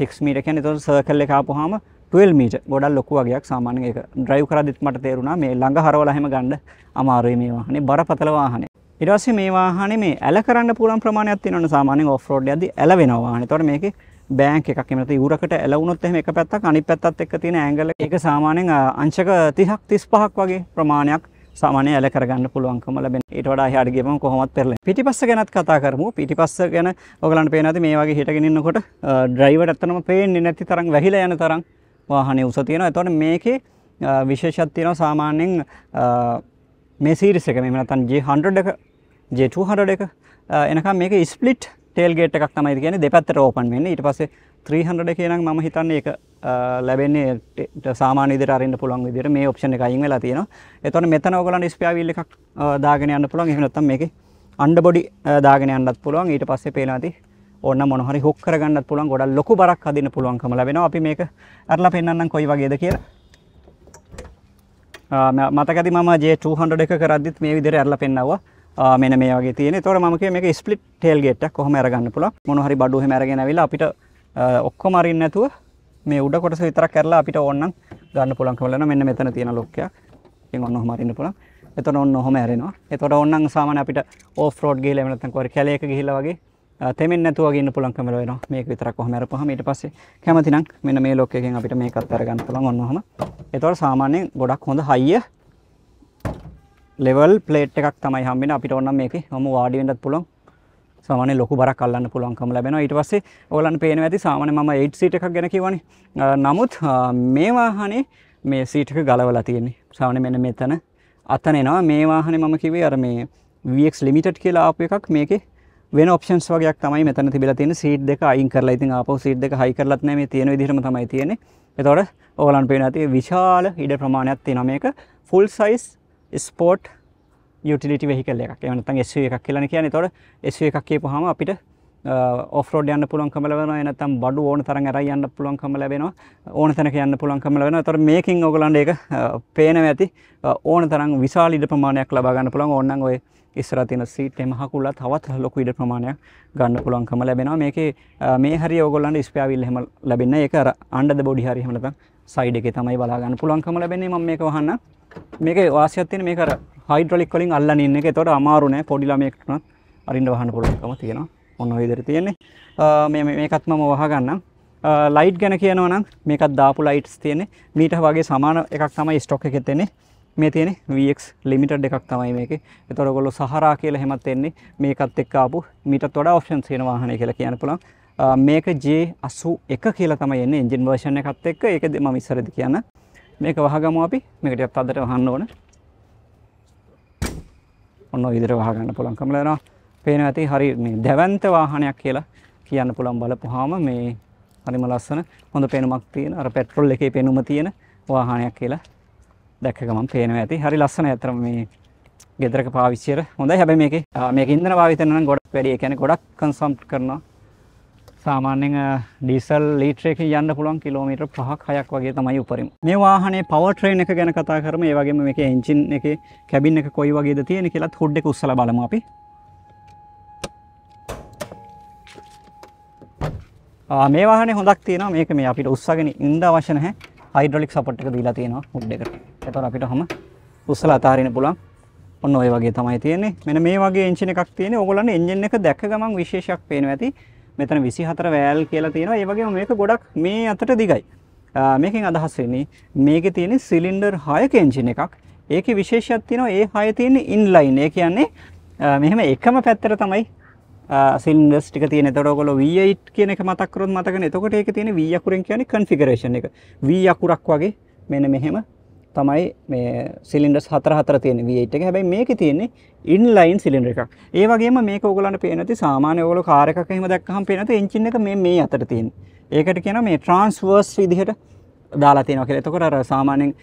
6 මීටර් කියන්නේ එතකොට සර්කල් එක ආපුවාම 12 මීටර් ගොඩක් ලොකු වගේක් සාමාන්‍යයෙන් ඒක ඩ්‍රයිව් කරද්දිත් මට තේරුණා. මේ ළඟ හරවලා එහෙම ගන්න අමාරුයි මේ වාහනේ. බරපතල වාහනේ. ඊට පස්සේ මේ වාහනේ මේ ඇල කරන්න පුළුවන් ප්‍රමාණයක් තියෙනවනේ සාමාන්‍යයෙන් ඔෆ් රෝඩ් යද්දි ඇල වෙනවා වාහනේ. ඒතකොට මේකේ බෑන්ක් එකක් එහෙම නැත්නම් යුරකට ඇලවුනොත් එහෙම එක පැත්තක් අනිත් පැත්තත් එක්ක තියෙන ඇන්ගල් එක ඒක සාමාන්‍යයෙන් අංශක 30ක් 35ක් වගේ ප්‍රමාණයක් සාමාන්‍ය ඇල කරගන්න පුළුවන්කම ලැබෙන. ඊට වඩා එහාට ගියපම කොහොමත් පෙරලෙන. පිටිපස්ස ගැනත් කතා කරමු. පිටිපස්ස ගැන ඔයගලන්ට පේනවාද මේ වගේ හිටගෙන ඉන්නකොට ඩ්‍රයිවර්ට ඇත්තනම පේන්නේ නැති තරම් වැහිලා යන තරම් වාහනේ උස තියෙනවා. එතකොට මේකේ විශේෂයක් තියෙනවා සාමාන්‍යයෙන් මේ සීරීස් එක මෙහෙම නැත්නම් J100 එක J200 එක එනකම් මේක ස්ප්ලිට් ටේල් ගේට් එකක් තමයි කියන්නේ දෙපැත්තට ඕපන් වෙන්නේ. ඊට පස්සේ 300 එකේ නම් මම හිතන්නේ ඒක ලැබෙන්නේ සාමාන්‍ය විදිහට අරින්න පුළුවන් විදිහට මේ ඔප්ෂන් එක අයින් වෙලා තියෙනවා. එතකොට මෙතන ඔයගලන්ට ස්පෙයා වීල් එකක් දාගෙන යන්න පුළුවන්. එහෙම නැත්නම් මේකේ අන්ඩර් බොඩි දාගෙන යන්නත් පුළුවන්. ඊට පස්සේ පේනවාදී ඕන්න මොන හරි හුක් කරගන්නත් පුළුවන්. ගොඩක් ලොකු බරක් අදින්න පුළුවන්කම ලැබෙනවා. අපි මේක අරලා පෙන්නන්නම් කොයි වගේද කියලා. මතකති මම J200 එක කරද්දිත් මේ විදිහට අරලා පෙන්නවුවා. මෙන්න මේ වගේ තියෙන. ඒතකොට මම කිය මේක ස්ප්ලිට් ටේල් ගේට් එකක් කොහොම අරගන්න පුළුවන්. මොන හරි බඩු එහෙම අරගෙන ඇවිල්ලා අපිට ඔක්කොම අරින්න නැතුව මේ උඩ කොටස විතරක් කරලා අපිට ඕනනම් ගන්න පුළුවන්කම ලැබෙනවා. මෙන්න මෙතන තියෙන ලොක් එකක්. ඉතින් ඔන්න ඔහම අරින්න පුළුවන්. එතකොට ඔන්න ඔහම ඇරෙනවා. එතකොට ඕනනම් සාමාන්‍ය අපිට ඕෆ් රෝඩ් ගිහිල්ලා එහෙම නැත්නම් කොහරි කැලේක ගිහිල්ලා වගේ තෙමෙන් නැතුව වගේ ඉන්න පුළුවන්කම ලැබෙනවා. මේක විතරක් කොහොම අරපුවාම ඊට පස්සේ කැමති නම් මෙන්න මේ ලොක් එකෙන් අපිට මේකත් අරගන්න පුළුවන් ඔන්න ඔහම. එතකොට සාමාන්‍යයෙන් ගොඩක් හොඳ හයිය ලෙවල් ප්ලේට් එකක් තමයි හම්බෙන්නේ. අපිට ඕනම් මේකේ මම වාඩි වෙන්නත් පුළුවන්. සාමාන්‍ය ලොකු බරක් අල්ලන්න පුළුවන්කම ලැබෙනවා. ඊට පස්සේ ඔයගලන්ට පේනවා ඇති සාමාන්‍ය මම 8 සීට් එකක් ගැන කිව්වනේ. නමුත් මේ වාහනේ මේ සීට් එක ගලවලා තියෙන්නේ. සාමාන්‍ය මෙන්න මෙතන. අතන එනවා. මේ වාහනේ මම කිව්වේ අර මේ VX limited කියලා ආපු එකක්. මේකේ වෙන ඔප්ෂන්ස් වගේක් තමයි මෙතන තිබිලා තියෙන සීට් දෙක අයින් කරලා ඉතින් ආපහු සීට් දෙක හයි කරලත් නැහැ මේ තියෙන විදිහටම තමයි තියෙන්නේ. එතකොට ඔයගලන්ට පේනවා ඇති විශාල ඉඩ ප්‍රමාණයක් තියෙනවා. මේක full size sport utility vehicle එකක් එහෙම නැත්නම් SUV එකක් කියලානේ කියන්නේ. ඒතකොට SUV එකක් කියපුවාම අපිට ඔෆ් රෝඩ් යන්න පුළුවන්කම ලැබෙනවා. එහෙ නැත්නම් බඩු ඕන තරම් අරයි යන්න පුළුවන්කම ලැබෙනවා. ඕන තැනක යන්න පුළුවන්කම ලැබෙනවා. ඒතකොට මේකෙන් ඔයගලන්ට ඒක පේනවා ඇති ඕන තරම් විශාල ඉඩ ප්‍රමාණයක් ලබා ගන්න පුළුවන්. ඕනනම් ඔය ඉස්සරහ තියෙන සීට් එහෙම හකුලා තවත් ලොකු ඉඩ ප්‍රමාණයක් ගන්න පුළුවන්කම ලැබෙනවා. මේකේ මේ හරිය ඔයගොල්ලන්ට ස්පෙයා වීල් එහෙම ලැබෙන්නේ. ඒක අර අන්ඩර් ද බොඩි හරිය එහෙම නැත්නම් සයිඩ් එකේ තමයි බලා ගන්න පුළුවන්කම ලැබෙන්නේ. මම මේක වහන්න. මේකේ වාසියක් තියෙන මේක අර හයිඩ්‍රොලික් වලින් අල්ලන් ඉන්න එක. ඒතකොට අමාරු නෑ පොඩි ළමයෙක්ට උනත් අරින්න වහන්න පුළුවන්කම තියෙනවා. ඔන්න ඔය විදිහට තියෙන්නේ. මේ මේකත් මම වහ ගන්නම්. ලයිට් ගැන කියනවා නම් මේකත් දාපු ලයිට්ස් තියෙන්නේ. මීට වගේ සමාන එකක් තමයි ස්ටොක් එකේ තියෙන්නේ. මේ තියෙන්නේ VX limited එකක් තමයි මේකේ. ඒතකොට ඔයගොල්ලෝ සහරා කියලා හැමත් එන්නේ මේකත් එක්ක ආපු මීටත් වඩා ඔප්ෂන්ස් තියෙන වාහනය කියලා කියන්න පුළුවන්. මේක J81 කියලා තමයි එන්නේ එන්ජින් වර්ෂන් එකත් එක්ක. ඒක මම ඉස්සරදී කියන්න. මේක වහගමු අපි මේක ටිකක් තදට වහන්න ඕන. ඔන්න ඔය විදිහට වහගන්න පුළුවන්කම ලැබෙනවා. පේනවා ඇති හරි මේ දැවැන්ත වාහනයක් කියලා කියන්න පුළුවන් බලපුවාම මේ හරිම ලස්සන හොඳ පෙනුමක් තියෙන අර පෙට්‍රල් එකේ පෙනුම තියෙන වාහනයක් කියලා දැක්ක ගමන් පේනවා ඇති. හරි ලස්සනයි අතර මේ ගෙදරක පාවිච්චියට හොඳයි. හැබැයි මේකේ මේක ඉන්ධන භාවිතය නම් ගොඩක් වැඩි. ඒ කියන්නේ ගොඩක් කන්සම්ප් කරනවා. සාමාන්‍යයෙන් ඩීසල් ලීටර එකකින් යන්න පුළුවන් කිලෝමීටර් 5ක් 6ක් වගේ තමයි උපරිම. මේ වාහනේ පවර් ට්‍රේන් එක ගැන කතා කරමු. ඒ වගේම මේකේ එන්ජින් එකේ කැබින් එක කොයි වගේද තියෙන්නේ කියලාත් හුඩ් එක උස්සලා බලමු අපි. මේ වාහනේ හොඳක් තියෙනවා. මේක මේ අපිට උස්සගෙන ඉන්න අවශ්‍ය නැහැ. හයිඩ්‍රොලික් සපෝට් එක දීලා තියෙනවා හුඩ් එකට. ඒතකොට අපිට හැම උස්සලා අතාරින්න පුළුවන්. ඔන්න ඔය වගේ තමයි තියෙන්නේ. මෙන්න මේ වගේ එන්ජින් එකක් තියෙන්නේ. ඕගොල්ලන්ට එන්ජින් එක දැක්ක ගමන් විශේෂයක් පේනවා ඇති. මෙතන 24 වෑල් කියලා තියෙනවා. ඒ වගේම මේක ගොඩක් මේ අතට දිගයි. මේකෙන් අදහස් වෙන්නේ මේකේ තියෙන සිලින්ඩර් 6ක එන්ජින් එකක්. ඒකේ විශේෂයක් තියෙනවා ඒ 6 තියෙන්නේ ඉන්ලයින්. ඒ කියන්නේ මෙහෙම එකම පැත්තට තමයි සිලින්ඩර්ස් ටික තියෙන. එතකොට ඔයගොල්ලෝ V8 කියන එක මතක් කරොත් මතකනේ. එතකොට ඒකේ තියෙන V අකුරෙන් කියන්නේ කන්ෆිගරේෂන් එක. V අකුරක් වගේ මෙන්න මෙහෙම තමයි මේ සිලින්ඩර්ස් හතර හතර තියෙන V8 එක. හැබැයි මේකේ තියෙන්නේ ඉන්ලයින් සිලින්ඩර් එකක්. ඒ වගේම මේක ඕගොල්ලන්ට පේන නැති සාමාන්‍ය ඕගොල්ලෝ කාර් එකක එහෙම දැක්කහම පේන නැති එන්ජින් එක මේ මේ අතට තියෙන්නේ. ඒකට කියනවා මේ ට්‍රාන්ස්වර්ස් විදිහට දාලා තියෙනවා කියලා. එතකොට අර සාමාන්‍යයෙන්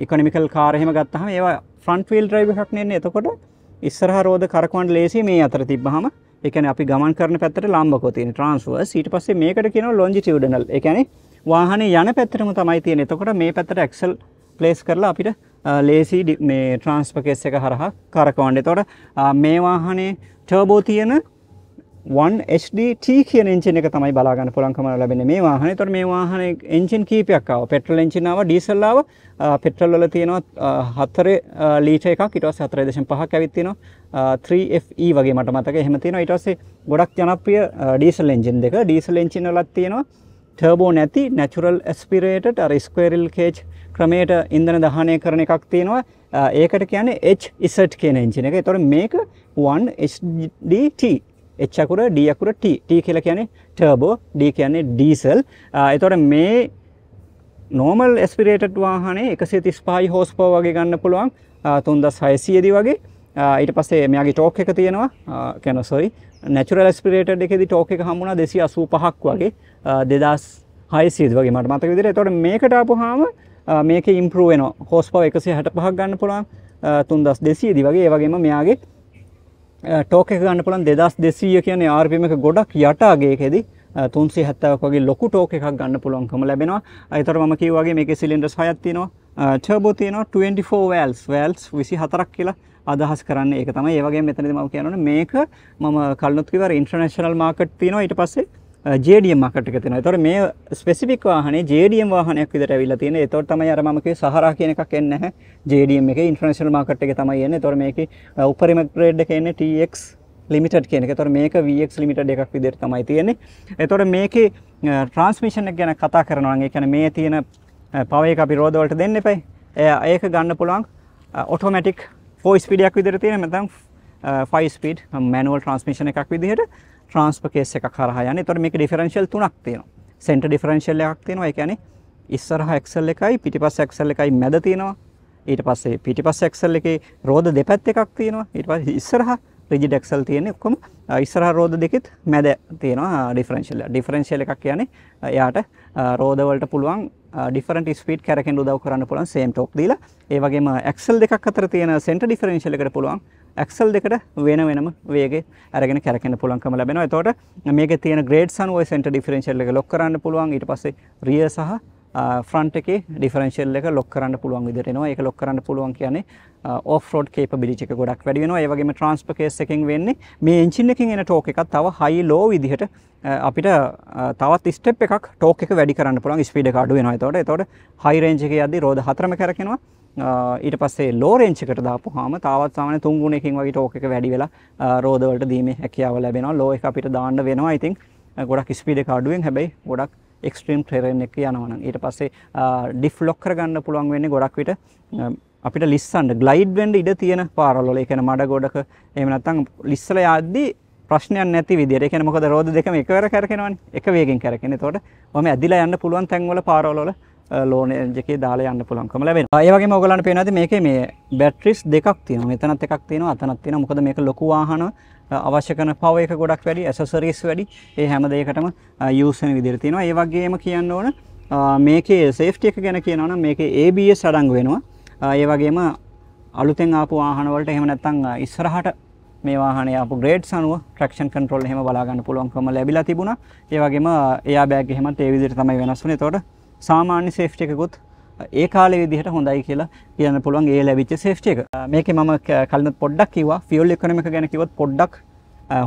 ඉකොනොමිකල් කාර් එහෙම ගත්තාම ඒවා ෆ්‍රන්ට් වීල් ඩ්‍රයිව් එකක් නෙන්නේ. එතකොට ඉස්සරහා රෝද කරකවන්න ලේසි මේ අතර තිබ්බහම ඒ කියන්නේ අපි ගමන් කරන පැත්තට ලම්බකෝ තියෙන ට්‍රාන්ස්වර්ස් ඊට පස්සේ මේකට කියනවා ලොන්ජිටියුඩනල්. ඒ කියන්නේ වාහනේ යන පැත්තටම තමයි තියෙන්නේ. එතකොට මේ පැත්තට ඇක්සල් ප්ලේස් කරලා අපිට ලේසි මේ ට්‍රන්ස්ප කෙස් එක හරහා කරකවන්ඩ තොට මේ වාහනේ ටර්බෝ තියෙන 1HDT කියන එංචින එක තමයි බලාගන්න පුළන්කම ලැබෙන මේ වාහන. තොට මේ වාහන එංචින් කීපයක්කාව පෙට්‍රල් එංචිනාව ඩීසල්ලාව පෙට්‍රල් වල තියෙනවා හත්තර ලීට එක ඉටස් හතර දශම් පහක් ඇවිත්තිනවා 3FE වගේ මට මතක. එහෙම තියෙන ඉටස්සේ ගොඩක් ජනප්‍රිය ඩීසල් එංජින් දෙක. ඩීසල් එංචින ලත් තියෙනවා ටර්බෝ නැති නැචුරල් ස්පිරේට අර ස්කවරල් කේච් ක්‍රමයට ඉන්දන දහනය කරන එකක් තියෙනවා ඒකට කියන්නේ H ඉසට් කියන එංජින එක. එතකොට මේක 1HDT එච්චකුර ඩියකුර T T කියලා කියන්නේ ටර්බෝ D කියන්නේ ඩීසල්. එතකොට මේ නෝමල් ස්පිරේටඩ් වාහනේ 135 හෝස් පවර් වගේ ගන්න පුළුවන් 3600 දී වගේ. ඊට පස්සේ මෙයාගේ ටෝක් එක තියෙනවා කියන සොරි නැචුරල් ස්පිරේටඩ් එකේදී ටෝක් එක හම්බුණා 285ක් වගේ 2600 වගේ මට මතක විදිහට. එතකොට මේකට ආපුවාම මේක ඉම්පරුව වෙන හෝස් පව එකසේ හැට පහක් ගන්න පුළුවන්. තුන් දස් දෙසීදි වගේ ඒවගේම මෙයාගේ ටෝක ගන්න පුළන් දෙදස් දෙසීය කියන ආර්පිම එක ගොඩක් යටාගේකෙද තුන්සේ හැත්තාවක් වගේ ලොකු ටෝක එකක් ගන්න පුළුවන්කම ලැබෙනවා. අයිතර ම කිවගේ මේක සිලින්ඩස් හයත්තිනවා ටර්බෝ තියන 24 වල්ස් වල්ස් විසි හතරක් කියලා අදහස් කරන්න. ඒක තමයි. ඒවගේ මෙතනද මව කියනන මේක මම කල්නොත්කිවර ඉන්ට්‍රනශනල් මාකට් තියනවා. ඊට පස්සේ ජේඩියම් මාකට් එක තියෙනවා. ඒතකොට මේ ස්පෙસિෆික් වාහනේ ජේඩියම් වාහනයක් විදිහට ඇවිල්ලා තියෙනවා. ඒතකොට තමයි අර මම කිව්වේ සහරා කියන එකක් එන්නේ නැහැ. ජේඩියම් එකේ ඉන්ටර්නැෂනල් මාකට් එකේ තමයි එන්නේ. ඒතකොට මේකේ උපරිම ග්‍රේඩ් එක එන්නේ TX ලිමිටඩ් කියන එක. ඒතකොට මේක VX ලිමිටඩ් එකක් විදිහට තමයි තියෙන්නේ. ඒතකොට මේකේ ට්‍රාන්ස්මිෂන් එක ගැන කතා කරනවා නම් ඒ කියන්නේ මේ තියෙන පව එක අපි රෝද වලට දෙන්න එපයි. ඒක ගන්න පුළුවන් ඔටෝමැටික් 4 ස්පීඩ් එකක් විදිහට තියෙන නැත්නම් 5 ස්පීඩ් මැනුවල් ට්‍රාන්ස්මිෂන් එකක් විදිහට ට්‍රන්ස්ප කේස් එකක් කරහා යන්නේ. එතකොට මේක ඩිෆරන්ෂියල් තුනක් තියෙනවා. සෙන්ටර් ඩිෆරන්ෂියල් එකක් තියෙනවා. ඒ කියන්නේ ඉස්සරහා එක්සල් එකයි පිටිපස්ස එක්සල් එකයි මැද තියෙනවා. ඊට පස්සේ පිටිපස්ස එක්සල් එකේ රෝද දෙපැත්ත එකක් තියෙනවා. ඊට පස්සේ ඉස්සරහා රිජිඩ් එක්සල් තියෙන්නේ ඔක්කොම ඉස්සරහා රෝද දෙකෙත් මැද තියෙනවා ඩිෆරන්ෂියල්. ඩිෆරන්ෂියල් එකක් කියන්නේ එයාට රෝද වලට පුළුවන් ඩිෆරන්ට් ස්පීඩ් කැරකෙන් උදව් කරන්න පුළුවන් සේම් ටෝක් දීලා. ඒ වගේම එක්සල් දෙකක් අතර තියෙන සෙන්ටර් ඩිෆරන්ෂියල් එකට පුළුවන් ඇක්සල් දෙකට වෙන වෙනම වේගේ අරගෙන කැරකෙන පුළුවන්කම ලැබෙනවා. එතකොට මේකේ තියෙන ග්‍රේඩ්ස් අනුව සෙන්ටර් ඩිෆරෙන්ෂියල් එක ලොක් කරන්න පුළුවන්. ඊට පස්සේ රියර් සහ ෆ්‍රන්ට් එකේ ඩිෆරෙන්ෂියල් එක ලොක් කරන්න පුළුවන් විදිහට එනවා. ඒක ලොක් කරන්න පුළුවන් කියන්නේ ඔෆ් රෝඩ් කේපබිලිටි එක ගොඩක් වැඩි වෙනවා. ඒ වගේම ට්‍රාන්ස්ෆර් කේස් එකෙන් වෙන්නේ මේ එන්ජින් එකකින් එන ටෝක් එකක් තව හයි ලෝ විදිහට අපිට තවත් ස්ටෙප් එකක් ටෝක් එක වැඩි කරන්න පුළුවන් ස්පීඩ් එක අඩු වෙනවා. එතකොට එතකොට හයි රේන්ජ් එකේ යද්දි රෝද හතරම කරකිනවා. ඊට පස්සේ ලෝරෙන්ච් එකට දාපුවාම තාවත් සාමාන්‍ය තුන් ගුණයකින් වගේ ටෝක් එක වැඩි වෙලා රෝද වලට දීමේ හැකියාව ලැබෙනවා. ලෝ එක අපිට දාන්න වෙනවා. ඉතින් ගොඩක් ස්පීඩ් එක අඩුවෙන් හැබැයි ගොඩක් එක්ස්ට්‍රීම් ටෙරෙන් එක යනවා නම් ඊට පස්සේ ඩිෆ් ලොක් කරගන්න පුළුවන් වෙන්නේ ගොඩක් විට අපිට ලිස්සන්න ග්ලයිඩ් වෙන්න ඉඩ තියෙන පාරවල වල ඒ කියන්නේ මඩ ගොඩක එහෙම නැත්නම් ලිස්සලා යද්දී ප්‍රශ්නයක් නැති විදිහට. ඒ කියන්නේ මොකද රෝද දෙකම එකවර කරකිනවනේ. එක වේගෙන් කරකින. එතකොට ඔහම ඇදිලා යන්න පුළුවන් තැන්වල පාරවල වල ලෝන එකේ දාලා යන්න පුළුවන්කම ලැබෙනවා. ඒ වගේම ඔයගලන්ට පේනවා ඇති මේකේ මේ බැටරිස් දෙකක් තියෙනවා. මෙතනත් එකක් තියෙනවා අතනත් තියෙනවා. මොකද මේක ලොකු වාහන අවශ්‍ය කරන පව එක ගොඩක් වැඩි, ඇසසරිස් වැඩි. ඒ හැම දෙයකටම යූස් වෙන විදිහට තියෙනවා. ඒ වගේම කියන්න ඕන මේකේ සේෆ්ටි එක ගැන කියනවා නම් මේකේ ABS අඩංගු වෙනවා. ඒ වගේම අලුතෙන් ආපු වාහන වලට එහෙම නැත්නම් ඉස්සරහට මේ වාහනේ ආපු ග්‍රේඩ්ස් අනුව ට්‍රැක්ෂන් කන්ට්‍රෝල් එහෙම බලා ගන්න පුළුවන්කම ලැබිලා තිබුණා. ඒ වගේම එයා බෑග් එහෙමත් ඒ විදිහට තමයි වෙනස් වුනේ. එතකොට සාමාන්‍ය සේෆ්ටි එකකුත් ඒ කාලේ විදිහට හොඳයි කියලා කියන්න පුළුවන් ඒ ලැබිච්ච සේෆ්ටි එක. මේකේ මම කලින් පොඩ්ඩක් කිව්වා ෆියුල් ඉකොනොමි එක ගැන කිව්වොත් පොඩ්ඩක්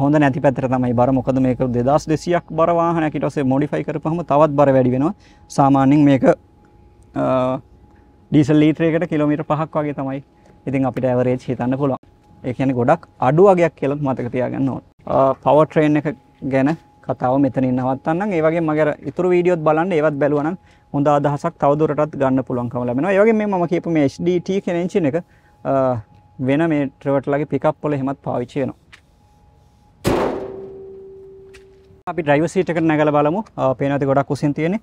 හොඳ නැති පැත්තට තමයි බර මොකද මේක 2200ක් බර වාහනයක් ඊට පස්සේ මොඩිෆයි කරපුවම තවත් බර වැඩි වෙනවා. සාමාන්‍යයෙන් මේක ඩීසල් ලීටරයකට කිලෝමීටර් 5ක් වගේ තමයි. ඉතින් අපිට ඇවරේජ් හිතන්න පුළුවන්. ඒ කියන්නේ ගොඩක් අඩු වගේක් කියලා මතක තියාගන්න ඕන. පවර් ට්‍රේන් එක ගැන කතාව මෙතනින් නවත්තන්නම්. ඒ වගේම මගේ ඉතුරු වීඩියෝත් බලන්න ඒවත් බැලුවා නම් හොඳ අදහසක් තවදුරටත් ගන්න පුළුවන්කම ලැබෙනවා. ඒ වගේම මම කියපු මේ HDT කියන එන්ජින් එක වෙන මේ ට්‍රෙවර්ට්ලගේ පිකප් වල එහෙමත් පාවිච්චි වෙනවා. අපි ඩ්‍රයිවර් සීට් එකට නැගලා බලමු. පේනවාද ගොඩක් උසින් තියෙන්නේ.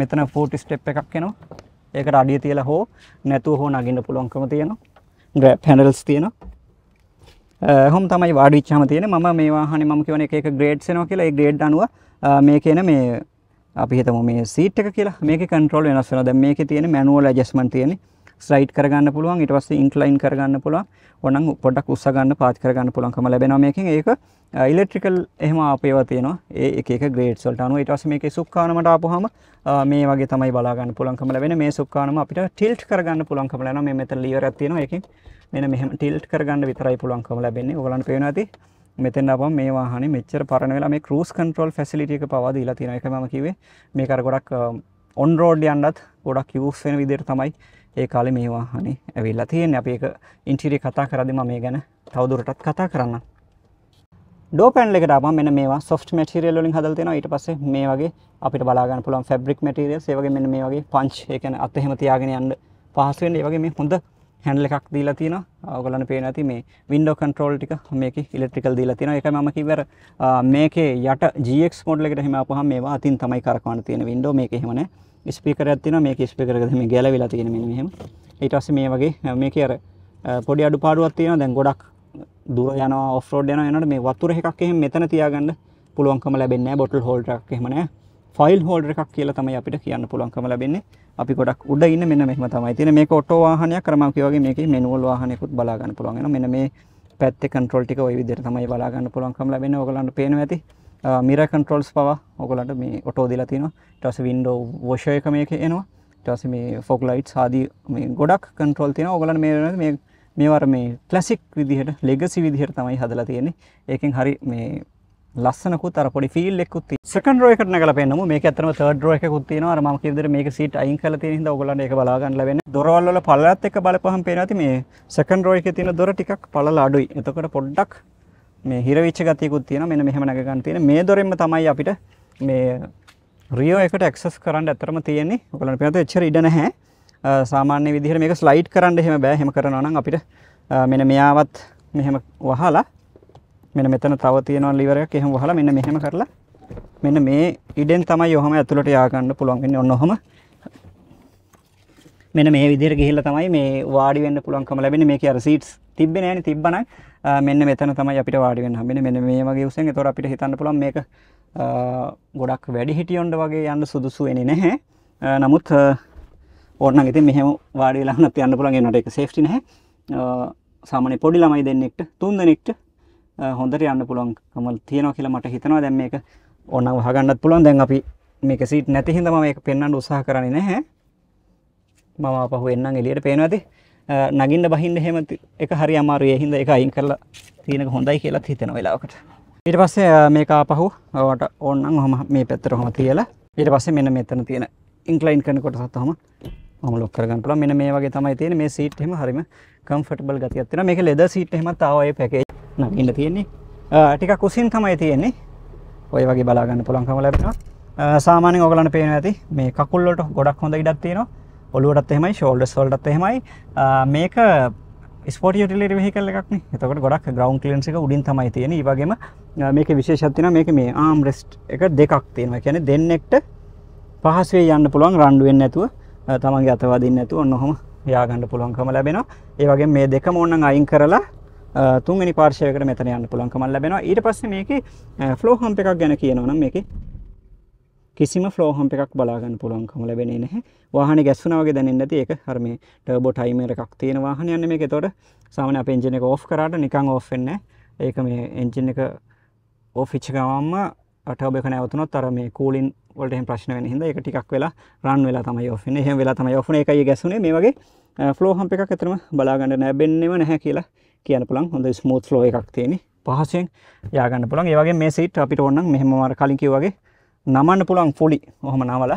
මෙතන ෆූට් ස්ටෙප් එකක් එනවා. ඒකට අඩිය තියලා හෝ නැතුව හෝ නගින්න පුළුවන්කම තියෙනවා. ග්‍රැබ් හැන්ඩල්ස් තියෙනවා. හොම තමයි වාඩි වෙච්චාම තියෙන්නේ. මම මේ වාහනේ මම කියවන එක එක ග්‍රේඩ්ස් එනවා කියලා. ඒ ග්‍රේඩ් අනුව මේකේ එන මේ අපි හිතමු මේ සීට් එක කියලා. මේකේ කන්ට්‍රෝල් වෙනස් වෙනවා. දැන් මේකේ තියෙන්නේ මැනුවල් ඇඩ්ජස්ට්මන්ට් තියෙන්නේ. ස්ලයිඩ් කරගන්න පුළුවන්. ඊට පස්සේ ඉන්ක්ලයින් කරගන්න පුළුවන්. ඕනනම් පොඩ්ඩක් උස්ස ගන්න පාත් කරගන්න පුළුවන්කම ලැබෙනවා. මේකෙන් ඒක ඉලෙක්ට්‍රිකල් එහෙම ආපේවා තියෙනවා. ඒ එක එක ග්‍රේඩ්ස් වලට අනුව. ඊට පස්සේ මේකේ සුක්කානමට ආපුවාම මේ වගේ තමයි බලා ගන්න පුළුවන්කම ලැබෙන්නේ. මේ සුක්කානම අපිට ටිල්ට් කරගන්න පුළුවන්කම ලැබෙනවා. මේ මෙතන ලීවරයක් තියෙනවා. ඒකෙන් මෙන්න මෙහෙම ටිල්ට් කරගන්න විතරයි පුළුවන්කම ලැබෙන්නේ. ඕගලන්ට පේනවා ඇති. මෙතෙන් ආපුවම මේ වාහනේ මෙච්චර පරණ වෙලා මේ ක්‍රූස් කන්ට්‍රෝල් ෆැසිලිටි එක පවා දීලා තියෙනවා ඒක මම කිව්වේ මේක අර ගොඩක් uh, ඔන් රෝඩ් යන්නත් ගොඩක් යූස් වෙන විදිහට තමයි ඒ කාලේ මේ වාහනේ ඇවිල්ලා තියෙන්නේ. අපි ඒක ඉන්ටීරියර් කතා කරද්දි මම මේ ගැන තවදුරටත් කතා කරන්නම්. ඩෝ පැනල් එකට ආපුවම මෙන්න මේවා සොෆ්ට් මැටීරියල් වලින් හදලා තියෙනවා. ඊට පස්සේ මේ වගේ අපිට බලා ගන්න පුළුවන් ෆැබ්‍රික් මැටීරියල්ස්. ඒ වගේ මෙන්න මේ වගේ පංච් ඒ කියන්නේ අත එහෙම තියාගෙන යන්න පහසු වෙන්න. ඒ වගේ මේ හොඳ හැන්ඩල් එකක් දීලා තියෙනවා. ඔයගොල්ලන්ට පේනවා ඇති මේ වින්ඩෝ කන්ට්‍රෝල් ටික මේකේ ඉලෙක්ට්‍රිකල් දීලා තියෙනවා. ඒකයි මම කිව්වර මේකේ යට GX මොඩල් එකට එහෙම ආපුවම මේවා අතින් තමයි කරකවන්න තියෙන වින්ඩෝ මේක එහෙම නැහැ. ස්පීකරයක් තියෙනවා. මේකේ ස්පීකර් එක මේ ගැලවිලා තියෙන මෙන්න මෙහෙම. ඊට පස්සේ මේ වගේ මේකේ අර පොඩි අඩුපාඩුවක් තියෙනවා. දැන් ගොඩක් දුර යනවා ඔෆ් රෝඩ් යනවා යනකොට මේ වතුර එකක් එහෙම මෙතන තියාගන්න පුළුවන්කම ලැබෙන්නේ නැහැ. බොටල් හෝල්ඩර් එකක් එහෙම නැහැ. ෆයිල් හෝල්ඩර් එකක් කියලා තමයි අපිට කියන්න පුළුවන්කම ලැබෙන්නේ. අපි ගොඩක් උඩ ඉන්න මෙන්න මෙහෙම තමයි. තියෙන්නේ මේක ඔටෝ වාහනයක් කරම කිය වගේ මේකේ මැනුවල් වාහනයකුත් බලා ගන්න පුළුවන්. වෙනවා මෙන්න මේ පැත්තේ කන්ට්‍රෝල් ටික ওই විදිහට තමයි බලා ගන්න පුළුවන්කම ලැබෙන්නේ. ඔයගලන්ට පේනවා ඇති. මිර කන්ට්‍රෝල්ස් පවා ඔගලන්ට මේ ඔටෝ දීලා තියෙනවා. ඊට පස්සේ වින්ඩෝ වොෂර් එක මේකේ එනවා. ඊට පස්සේ මේ ෆොග් ලයිට්ස් ආදී මේ ගොඩක් කන්ට්‍රෝල් තියෙනවා. ඔයගලන්ට මේ මේ මේවර මේ ක්ලාසික් විදිහට ලෙගසි විදිහට තමයි හදලා තියෙන්නේ. ඒකෙන් හරි මේ ලස්සනකුත් අර පොඩි ෆීල් එකකුත් තියෙනවා සෙකන්ඩ් රෝ එකට නැගලා පෙන්නමු. මේක ඇත්තටම තර්ඩ් රෝ එකකුත් තියෙනවා. අර මම කිය විදිහට මේක සීට් අයින් කරලා තියෙන හින්දා ඔයගලන්ට ඒක බලා ගන්න ලැබෙන්නේ දොරවල් වල පළලත් එක්ක බලපුවහම පේනවා. ඇති මේ සෙකන්ඩ් රෝ එකේ තියෙන දොර ටිකක් පළල අඩුයි. එතකොට පොඩ්ඩක් මේ හිරවිච්ච ගතියකුත් තියෙනවා. මෙන්න මෙහෙම නැග ගන්න තියෙන. මේ දොරෙන්ම තමයි අපිට මේ රියෝ එකට ඇක්සස් කරන්න ඇත්තටම තියෙන්නේ. ඔයගලන්ට පේනද එච්චර ඉඩ නැහැ. සාමාන්‍ය විදිහට මේක ස්ලයිඩ් කරන්න එහෙම බෑ. එහෙම කරනවා නම් අපිට මෙන්න මෙයාවත් මෙහෙම වහලා මෙන්න මෙතන තව තියෙනවා ලිවර් එකක්. එහෙම වහලා මෙන්න මෙහෙම කරලා මෙන්න මේ ඉඩෙන් තමයි ඔහම ඇතුළට යා ගන්න පුළුවන් වෙන්නේ. ඔන්න ඔහම මෙන්න මේ විදිහට ගිහිල්ලා තමයි මේ වාඩි වෙන්න පුළුවන්කම ලැබෙන්නේ. මේකේ අර සීට්ස් තිබ්බේ නෑනේ තිබ්බනම් මෙන්න මෙතන තමයි අපිට වාඩි වෙන්න හම්බෙන්නේ. මෙන්න මේ වගේ උසෙන්. ඒතකොට අපිට හිතන්න පුළුවන් මේක ගොඩක් වැඩි හිටියොන්ට වගේ යන්න සුදුසු වෙන්නේ නැහැ. නමුත් ඕනනම් ඉතින් මෙහෙම වාඩි වෙලා නැත් යන්න පුළුවන්. ඒනට ඒක සේෆ්ටි නැහැ. සාමාන්‍ය පොඩි ළමයි දෙන්නෙක්ට තුන් දෙනෙක්ට හොඳට යන්න පුළුවන්කම තියෙනවා කියලා මට හිතෙනවා. දැන් මේක ඕනනම් වහගන්නත් පුළුවන්. දැන් අපි මේක සීට් නැති හින්දා මම මේක පෙන්වන්න උත්සාහ කරන්නේ නැහැ. මම අපහු එන්නම් එළියට පේනවා ඇති නගින්න බහින්න එහෙම එක හරි අමාරුයි. ඒ හින්දා ඒක අයින් කරලා තියෙනක හොඳයි කියලා හිතෙන වෙලාවකට. ඊට පස්සේ මේක ආපහු ඔයාට ඕනනම් ඔහම මේ පැත්තට ඔහම තියලා ඊට පස්සේ මෙන්න මෙතන තියෙන ඉන්ක්ලයින් කරන කොටසත් ඔහම ඔහම ලොක් කරගන්න පුළුවන්. මෙන්න මේ වගේ තමයි තියෙන්නේ. මේ සීට් එහෙම හරිම කම්ෆර්ටබල් ගතියක් තියෙනවා. මේක ලෙදර් සීට් එහෙමත් ආවා. ඒ පැකේජ් නගින්න තියෙන්නේ. ටිකක් උසින් තමයි තියෙන්නේ. ඔය වගේ බලා ගන්න පුළුවන්කම ලැබෙනවා. සාමාන්‍යයෙන් ඔයගලන්ට පේනවා ඇති මේ කකුල් වලට ගොඩක් හොඳ ඉඩක් තියෙනවා. ඔලුවටත් එහෙමයි ෂෝල්ඩර්ස් වලටත් එහෙමයි. මේක ස්පෝට් යුටිලිටි වෙහිකල් එකක්නේ එතකොට ගොඩක් ග්‍රවුන්ඩ් ක්ලියරන්ස් එක උඩින් තමයි තියෙන්නේ. ඒ වගේම මේකේ විශේෂයක් තියෙනවා. මේක මේ ආම් රෙස්ට් එක දෙකක් තියෙනවා. ඒ කියන්නේ දෙන්නෙක්ට පහසුවේ යන්න පුළුවන් රණ්ඩු වෙන්නේ නැතුව තමන්ගේ අතවදින්න ඇතු ඔන්නොහොම යාගණ්ඩ පුළුවන්කම ලැබෙනවා. ඒ වගේ මේ දෙකම ඕන්න අයින් කරලා තුන්ගනි පාර්ශයකට මෙතන යන්න පුළුවන්කම ලැබෙනවා. ඊට පස්සේ මේක ෆ්ලෝ හම්ප එකක් ගැන කියනවනම් මේක කිසිම ෆ්ලෝහම්ප එකක් බලාගන්න පුළුවන්කම ලැබෙන නැහැ. වාහන ගැස්සුනාවගේ දැනෙන් ඇති ඒක හර මේ ටර්බෝ ටයිමර එකක් තියෙන වාහන යන්න මේ තොට සාමන අප එංජින එක ඕෆ් කරට නිකං ඔෆ්ෙන්න ඒක මේ එංජින එක ඕෆිච්ච ගවම්ම අටබක නැවතුනොත් අර මේ කූලින් වලට ප්‍රශ්න වෙන හිද එක ටිකක් වෙලා රන් වෙලා තමයි ඔෆන හ වෙලා තමයි ඔෆන එකයි ගැසුනේ මේ වගේ ෆලෝහම්ප එකක් ඇතරම බලාගන්න නැබෙන්නෙම නැහැ කියලා කියන්න පුළන් හොඳ ස්මූත් ලෝ එකක් තියෙන පහසෙන් යාගන්න පුළන් ඒවගේ මේ සිට අපිට ඔන්නන් මෙහමවර කලින්කිව වගේ නමන්න පුළුවන් ෆොලි ඔහොම නවල.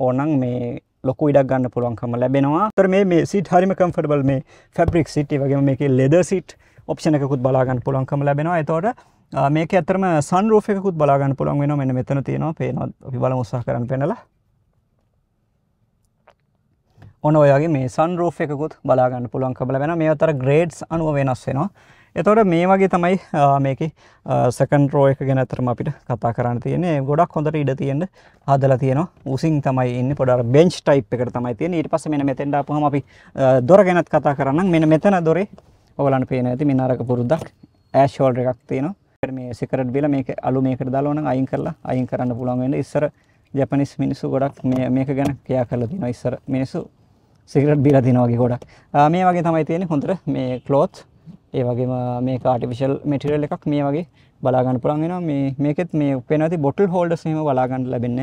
ඕනන් මේ ලොකු ඉඩක් ගන්න පුළුවන්කම ලැබෙනවා. තර මේ සිට හරිම කම්ෆර්බල් මේ ෆැබ්‍රික් සිටි වගේ මේක ලෙද සිට් ඔප්ෂනකුත් බලාගන්න පුළුවන්කම ලැබෙනවා. එතෝට මේක ඇතරම සන් රෝෆයකුත් බලාගන්න පුළුවන් වෙන මෙන්න මෙතන තියෙනවා. පේනවා. අපි බල උත්සාහ කරන්න පෙනලා ඔන ඔයගේ මේ සන් රෝෆ් එකකුත් බලාගන්න පුළුවන් කබල වෙන මේ අතර ග්‍රේඩ්ස් අනුව වෙනස් වෙනවා. එතොට මේ වගේ තමයි මේක සකන් රෝ එක ගැන අතරම අපිට කතා කරන්න තියන්නේ. ගොඩක් හොඳට ඉඩ තියෙන්ට හදල තියෙන උසින් තමයි ඉන්න. පොඩ බෙන්ච් ටයිප් එකට තමයි තියෙන ඊට පස මෙන මෙතෙන්ට අපහම අපි දොර ගැනත් කතා කරන්න මෙන මෙතන දොරේ ඔගලන් පේන ඇති මිනාරක පුරුද්දක්. ඇශෝල්ඩ එකක් තියෙනවා. මේ සිකරට බිල මේක අලු මේකට දාලෝන අයින් කරලා අයින් කරන්න පුළුවන්වෙන්න ඉස්සර ජපනිස් මිනිස්සු ගොඩක් මේක ගැන කියා කරලා තින ඉස්සර මිනිස්සු සිකරට බිල තිනවගේ ගොඩක්. මේ වගේ තමයි තියෙන හොඳට. මේ කලෝත් ඒ වගේම මේ ආටිවිශල් මෙටිරල් එකක් මේ වගේ බලාගන්න පුළන් වෙන මේ මේකෙත් මේ පෙනති බොටල් හෝල්ඩසීම බලාගන්න ලැබෙන්න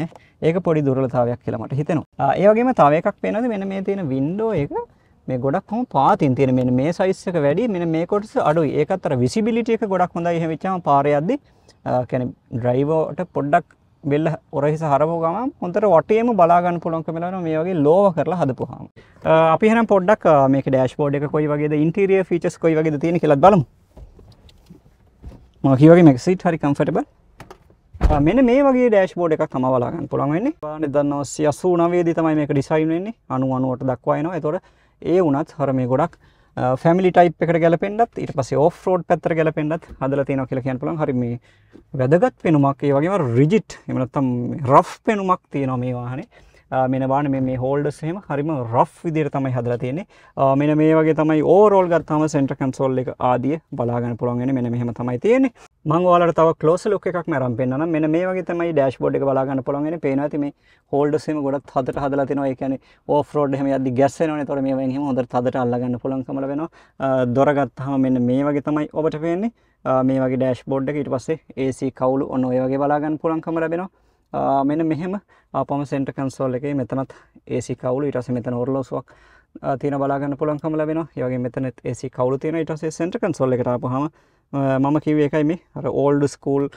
ඒක පොඩි දුරලතාවයක් කියලමට හිතෙනවා. ඒවගේම තව එකක් පෙනද මෙන මේ තියෙන වින්ඩෝ එක. මේ ගොඩක් හම පාතින් තියෙන මෙ මේ සයිස්සක වැඩි. මෙන මේ කොටස අඩු ඒකත්තර විසිබිලිට එක ගොඩක් හොඳයි. හෙවිච්චම පාරයද්දි කැන ඩ්‍රයිවෝට පොඩ්ඩක් බෙල්ල ඔරහිස හරපු ගම හොඳට වටේම බලාගන්න පුළොන්ක මෙලන මේ වගේ ලෝව කරලා හදපුහම අපි හන පොඩ්ඩක් මේක ඩෑශ් බෝඩ් එක කොයි වගේ ඉන්ටරිය ෆීචස් කොයි වගේ තියෙන කියලත් බලමු. මකිවගේ මැක්සිට හරි කම්ෆටබ මෙන මේ වගේ ඩෑශ් බෝඩ් එකක් තම බලාගන්න පුළන් වෙන්නේ. පාන දන්න සියසූ නවේද තමයි මේක ඩිසයින් වෙන්නේ. අනු අනුවට දක්වායනවා එතොට ඒ වනත් හර මේ ගොඩක් Uh, ෆැමිලි ටයිප් එකට ගැලපෙන්ඩත් ඊට පස්සේ ඕෆ් රෝඩ් පැත්තර ගැලපෙන්ඩත් හදල තියෙනවා කියලා කියන්න පුළුවන්. හරි මේ වැදගත් පෙනුමක් ඒ වගේම රිජිට් එහෙම නැත්නම් රෆ් පෙනුමක් තියෙනවා මේ වාහනේ. මෙන බාන මේ හෝල්ඩස් එහෙම හරිම රෆ් විදිහට තමයි හදලා තියෙන්නේ. මෙන මේ වගේ තමයි ඕවරෝල් ගත්තාම සෙන්ටර් කන්සෝල් එක ආදිය බලාගන්න පුළුවන් වෙන්නේ. මෙන්න මෙහෙම තමයි තියෙන්නේ. මම ඔයාලට තව ක්ලෝස් ලුක් එකක් මරන් පෙන්නනම් මෙන්න මේ වගේ තමයි ඩෑෂ්බෝඩ් එක බලාගන්න පුළුවන් වෙන්නේ. පේනවා ඇති මේ හෝල්ඩර්ස් එහෙම ගොඩක් හදට හදලා තිනවා. ඒ කියන්නේ ඕෆ් රෝඩ් එහෙම යද්දි ගැස් වෙනවනේ. ඒතකොට මේවෙන් එහෙම හොඳට හදට අල්ලගන්න පුළුවන්කම ලැබෙනවා දොර ගත්තාම මෙන්න මේ වගේ තමයි ඔබට පේන්නේ. මේ වගේ ඩෑෂ්බෝඩ් එක ඊට පස්සේ AC කවුළු ඔන්න ඔය වගේ බලාගන්න පුළුවන්කම ලැබෙනවා. මෙන මෙහෙම ආපම සෙන්ට කන්සෝල් එක මෙතනත් ඒසි කවුලු ඉටස මෙතන ඔරලෝසුවක් තියන බලාගන්න පුළන්කම ලබෙන යගේ මෙතන ඒසි කවුලු තියෙන ඉටසේ සෙන්ට කන්සෝල් එකට අපහම මම කිව එකයි මේ අර ඕල්ඩ ස්කූල්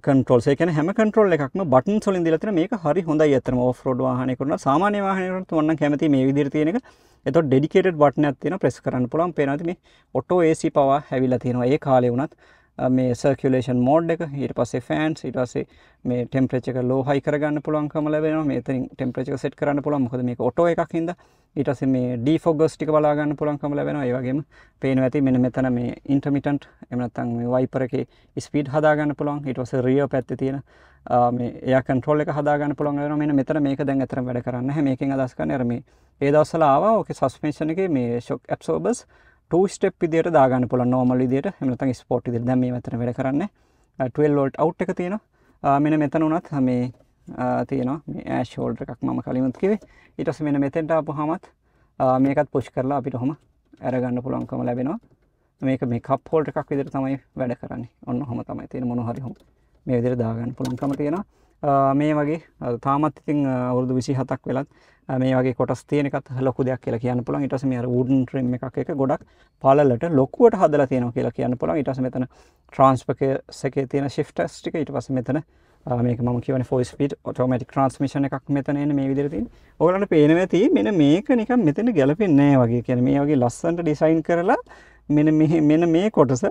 කන්ට්‍රෝල් එකන හැම කන්ට්‍රෝල් එකක්ම බටන් සොලින් දිලතින මේක හරි හොඳ ඇතම ෝෆරෝඩ් වාහන කරන සාමාන්‍ය වාහනකට වන්න කැමති මේ විදිර තියෙනක එත ඩෙඩිකේට බටන ඇතින ප්‍රෙස් කරන්න පුළන් පේනතිම ඔටෝ ඒසි පවා හැවිලා තියෙනවා. ඒ කාලය වුණත්. මේ සර්කියලේෂන් මෝඩ් එක ඊට පස්සේ ෆෑන්ස් ඊට පස්සේ මේ ටෙම්පරේචර් එක ලෝ හයි කරගන්න පුළුවන්කම ලැබෙනවා. මේ එතනින් ටෙම්පරේචර් සෙට් කරන්න පුළුවන්. මොකද මේක ඔටෝ එකක් හින්දා. ඊට පස්සේ මේ ඩීෆොගස් ටික බලා ගන්න පුළුවන්කම ලැබෙනවා. ඒ වගේම පේනවා ඇති මෙන්න මෙතන මේ ඉන්ටර්මිටන්ට් එහෙම නැත්නම් මේ වයිපර් එකේ ස්පීඩ් හදා ගන්න පුළුවන්. ඊට පස්සේ රියර් පැත්තේ තියෙන මේ එයා කන්ට්‍රෝල් එක හදා ගන්න පුළුවන් වෙනවා. මෙන්න මෙතන මේක දැන් අතරම වැඩ කරන්නේ නැහැ. මේකෙන් අදහස් කරන්නේ අර මේ ඒ දවස්වල ආවා. ඕකේ සස්පෙන්ෂන් එකේ මේ ෂොක් ඇබ්සෝබර්ස් ටූ ස්ටෙප් විදියට දාගන්න පුළ නෝමල් විදියට. එමනතන් ස්පෝට් විදියට. දැන් මේ මෙතන වැඩ කරන්නේ 12 වෝල්ට් අවුට් එක තියෙනවා. මෙන්න මෙතන උනත් මේ තියෙනවා. මේ ඇෂ් හෝල්ඩර් එකක් මම කලිමුත් කිව්වේ. ඊට පස්සේ මෙන්න මෙතෙන්ට ආපුවාමත් මේකත් පුෂ් කරලා අපිට ඔහම අරගන්න පුළුවන්කම ලැබෙනවා. මේක මේ කප් හෝල්ඩර් එකක් විදියට තමයි වැඩ කරන්නේ. ඔන්න ඔහම තමයි තියෙන මොන හරි හොම මේ විදියට දාගන්න පුළුවන්කම තියෙනවා. මේ වගේ තාමත් ඉතින් අවුරුදු 27ක් වෙලත් මේ වගේ කොටස් තියෙන එකත් ලොකු දෙයක් කියලා කියන්න පුළුවන් ඊට පස්සේ මේ අර වුඩන් ට්‍රිම් එකක් එක ගොඩක් පළලට ලොකුවට හදලා තියෙනවා කියලා කියන්න පුළුවන් ඊට පස්සේ මෙතන ට්‍රාන්ස්ෆර් එකේ තියෙන ෂිෆ්ටර්ස් ටික ඊට පස්සේ මෙතන මේක මම කියවනේ 4 ස්පීඩ් ඔටෝමැටික් ට්‍රාන්ස්මිෂන් එකක් මෙතන එන්නේ මේ විදිහට තියෙන. ඔයගලන්ට පේනවා ඇති මෙන්න මේක නිකන් මෙතන ගැලපෙන්නේ නැහැ වගේ. කියන්නේ මේ වගේ ලස්සනට ඩිසයින් කරලා මෙන්න මේ මෙන්න මේ කොටස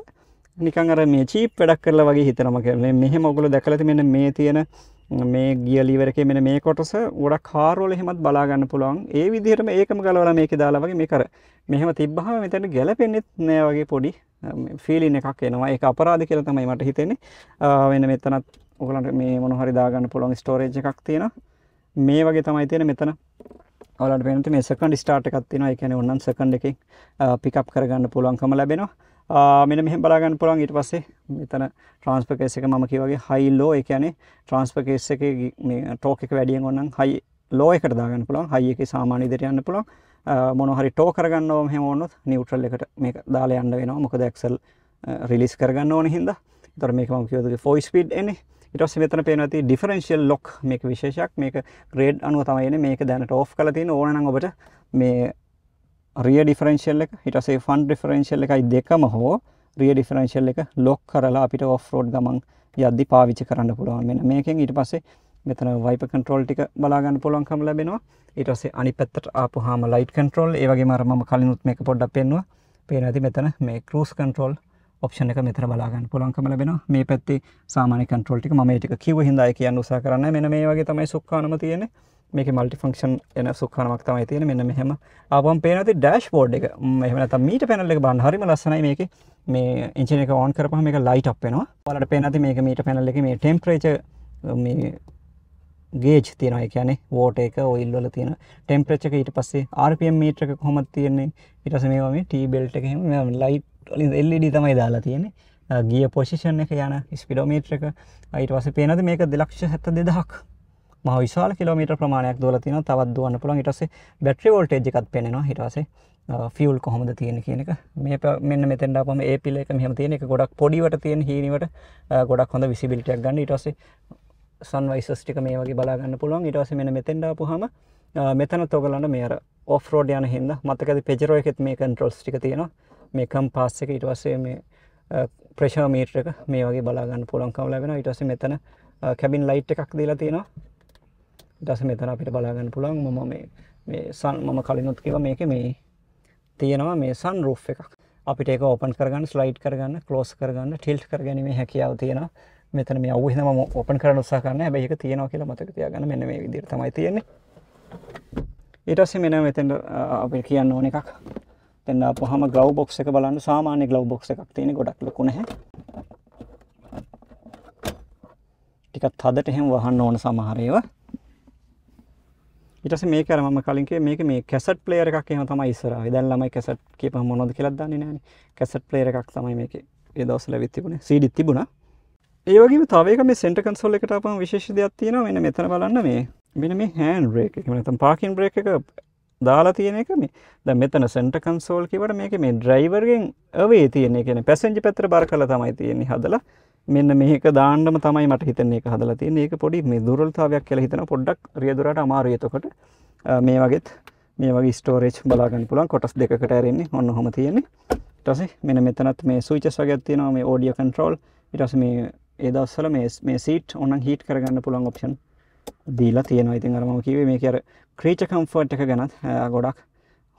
නිකන් අර මේ චීප් වැඩක් කරලා වගේ හිතනවා කියලා. මෙහෙම ඔයගොල්ලෝ දැකලා තියෙන මේ තියෙන මේ ගියලිවරක මෙන මේ කොටස. ගොඩ කාරෝල එහෙමත් බලාගන්න පුළුවන්. ඒ විදිහටම ඒකම ගලවල මේක දාලා වගේ මේ කර මෙහෙම තිබ්බහම මෙතන ගැලපෙන්නෙත් නෑ වගේ පොඩි ෆිලින් එකක් එනවා. ඒක අපරාධ කියලා තමයි මට හිතෙන්නේ. වෙන මෙතනත් ඔයගලන්ට මේ මොන හරි දාගන්න පුළුවන් ස්ටෝරේජ් එකක් තියෙනවා. මේ වගේ තමයි තියෙන මෙතන. ඔයාලට පේනට මේ සෙකන්ඩ් ස්ටාර්ට් එකක් තියෙනවා. ඒ කියන්නේ ඕනනම් සෙකන්ඩ් එකකින් පිකප් කරගන්න පුළුවන්කම ලැබෙනවා. මෙන්න මෙහෙම බලා ගන්න පුළුවන්. ඊට පස්සේ මෙතන ට්‍රාන්ස්ෆර් කේස් එක මම කිව්වා වගේ හයි ලෝ ඒ කියන්නේ ට්‍රාන්ස්ෆර් කේස් එකේ මේ ටෝක් එක වැඩියෙන් ඕනනම් හයි ලෝ එකට දාගන්න පුළුවන්. හයි එකේ සාමාන්‍ය විදිහට යන්න පුළුවන්. මොනවා හරි ටෝ කරගන්න ඕම එහෙම වුණොත් නියුට්‍රල් එකට මේක දාලා යන්න වෙනවා. මොකද ඇක්සල් රිලිස් කරගන්න ඕන හින්දා. එතකොට මේක මම කිව්වද 4 ස්පීඩ් එන්නේ. ඊට පස්සේ මෙතන පේනවා තියෙන ඩිෆරෙන්ෂියල් ලොක් මේක විශේෂයක්. මේක ග්‍රේඩ් අනුව තමයි එන්නේ. මේක දැනට ඕෆ් කරලා තියෙන ඕන නම් ඔබට මේ රිය ඩිෆරෙන්ෂියල් එක. ඊට පස්සේ ෆන් ඩිෆරෙන්ෂියල් එකයි දෙකම හෝ රිය ඩිෆරෙන්ෂියල් එක ලොක් කරලා අපිට ඔෆ් රෝඩ් ගමන් යද්දි පාවිච්චි කරන්න පුළුවන් මෙන්න මේකෙන් ඊට පස්සේ මෙතන වයිපර් කන්ට්‍රෝල් ටික බලා ගන්න පුළුවන්කම ලැබෙනවා. ඊට පස්සේ අනිත් පැත්තට ආපුවාම ලයිට් කන්ට්‍රෝල් ඒ වගේම අර මම කලිනුත් මේක පොඩ්ඩක් පෙන්නුවා. පේනවා ඇති මෙතන මේ ක්‍රූස් කන්ට්‍රෝල් ඔප්ෂන් එක මෙතන බලාගන්න පුළුවන්කම ලැබෙනවා. මේ පැත්තේ සාමාන්‍ය කන්ට්‍රෝල් ටික මම ඒ ටික කිව්ව හින්දා ඒ කියන්න උත්සාහ කරන්නේ මෙන්න මේ වගේ තමයි සුක්කානම තියෙන්නේ මේකේ මල්ටි ෆන්ක්ෂන් එන සුක්කානමක් තමයි තියෙන්නේ. මෙන්න මෙහෙම. ආවම පේන ඇති ඩෑෂ්බෝඩ් එක. එහෙම නැත්නම් මීටර් පැනල් එක බලන්න. හරිම ලස්සනයි මේකේ. මේ එන්ජින් එක ඔන් කරපුවම මේක ලයිට් අප් වෙනවා. ඔයාලට පේන ඇති මේක මීටර් පැනල් එකේ මේ ටෙම්පරේචර් මේ ගේජ් තියෙනවා. ඒ කියන්නේ වෝටර් එක ඔයිල් වල තියෙන ටෙම්පරේචර් එක. ඊට පස්සේ RPM මීටර් එක කොහොමද තියෙන්නේ? ඊට පස්සේ මේවා මේ T බෙල්ට් එක එහෙම ලයිට් LED තමයි දාලා තියෙන්නේ. ගිය පොසිෂන් එක යන ස්පිඩෝමීට්‍ර එක. අයිට වස පේනද මේක දෙලක්ෂ හැත්ත දෙදහක්. මහ විශාල කිලෝමීටර් ප්‍රමාණයක් දුවලා තියෙනවා. තවත් දුවන්න පුළුවන්. ඊට පස්සේ බැටරි වෝල්ටේජ් එකත් පේනවා ඊට පස්සේ ෆියුල් කොහොමද තියෙන කියන එක. මේ මෙන්න මෙතෙන්ට ආපම ඒ පිල් එක මෙහෙම තියෙන එක ගොඩක් පොඩිවට තියෙන හීනිවට ගොඩක් හොඳ විසිබිලිටියක් ගන්න. ඊට පස්සේ සන්වයිසස් ටික මේ වගේ බලා ගන්න පුළුවන්. ඊට පස්සේ මෙන්න මෙතෙන්ට ආපුවාම මෙතනත් ඔයගලන්ට මේ අර ඔෆ් රෝඩ් යන හින්දා මතකද පෙජරෝ එකෙත් මේ කන්ට්‍රෝල්ස් ටික තියෙනවා. මේ කම්පාස් එක ඊට පස්සේ මේ ප්‍රෙෂර් මීටර් එක මේ වගේ බලා ගන්න පුළුවන්කම ලැබෙනවා. ඊට පස්සේ මෙතන කැබින් ලයිට් එකක් දීලා තියෙනවා. ඊට පස්සේ මෙතන අපිට බලා ගන්න පුළුවන් මම මේ මේ සන් මම කලිනුත් කිව්වා මේකේ මේ තියෙනවා මේ සන් රූෆ් එකක්. අපිට ඒක ඕපන් කරගන්න ස්ලයිඩ් කරගන්න ක්ලෝස් කරගන්න ටිල්ට් කරගැනීමේ හැකියාව තියෙනවා. මෙතන මේ අවු හින්දා මම ඕපන් කරන්න උත්සාහ කරනවා හැබැයි ඒක තියෙනවා කියලා මතක තියාගන්න මෙන්න මේ විදිහට තමයි තියෙන්නේ. ඊට පස්සේ මෙන්න මෙතෙන් අපිට කියන්න ඕන එකක්. එන්න අපහම ග්ලව් බොක්ස් එක බලන්න. සාමාන්‍ය ග්ලව් බොක්ස් එකක් තියෙන ගොඩක් ලොකු නැහැ. ටිකක් හදට එහෙම වහන්න ඕන සමහර ඒවා. ඊට පස්සේ මේක අර මම කලින් කිව්වේ මේක මේ කැසට් ප්ලේයර් එකක් එහෙම තමයි ඉස්සරහා. දැන් ළමයි කැසට් කියපම මොනවද කියලා දන්නේ නැහනේ. කැසට් ප්ලේයර් එකක් තමයි මේකේ ඒ දවස්වල ඇවිත් තිබුණේ. CD තිබුණා. ඒ වගේම තව එක මේ සෙන්ටර් කන්සෝල් එකට ආපම විශේෂ දෙයක් තියෙනවා. මෙන්න මෙතන බලන්න මේ මෙන්න මේ හෑන්ඩ් බ්‍රේක් එක. නැත්නම් පාකින් බ්‍රේක් එක දාලා තියෙන එක මේ දැන් මෙතන සෙන්ටර් කන්සෝල් කිව්වට මේක මේ ඩ්‍රයිවර්ගෙන් අවේ තියෙන ඒ කියන්නේ පැසෙන්ජර් පැත්තට බර කරලා තමයි තියෙන්නේ හදලා මෙන්න මේක දාන්නම තමයි මට හිතන්නේ ඒක හදලා තියෙන්නේ. ඒක පොඩි මේ දුර්වලතාවයක් කියලා හිතන පොඩ්ඩක් රියදුරට අමාරුයි එතකොට. මේ වගේත් මේ වගේ ස්ටෝරේජ් බලා ගන්න පුළුවන්. කොටස් දෙකකට ඇරෙන්නේ. ඔන්න ඔහම තියෙන්නේ. ඊට පස්සේ මෙන්න මෙතනත් මේ ස්විචස් වගේක් තියෙනවා. මේ ඔඩියෝ කන්ට්‍රෝල් ඊට පස්සේ මේ ඒ දවස්වල මේ මේ සීට් ඕනනම් හීට් කරගන්න පුළුවන් ඔප්ෂන් දීලා තියෙනවා. ඉතින් අර මම කිව්වේ මේකේ අර ක්‍රීචර් කම්ෆර්ට් එක ගැනත් ගොඩක්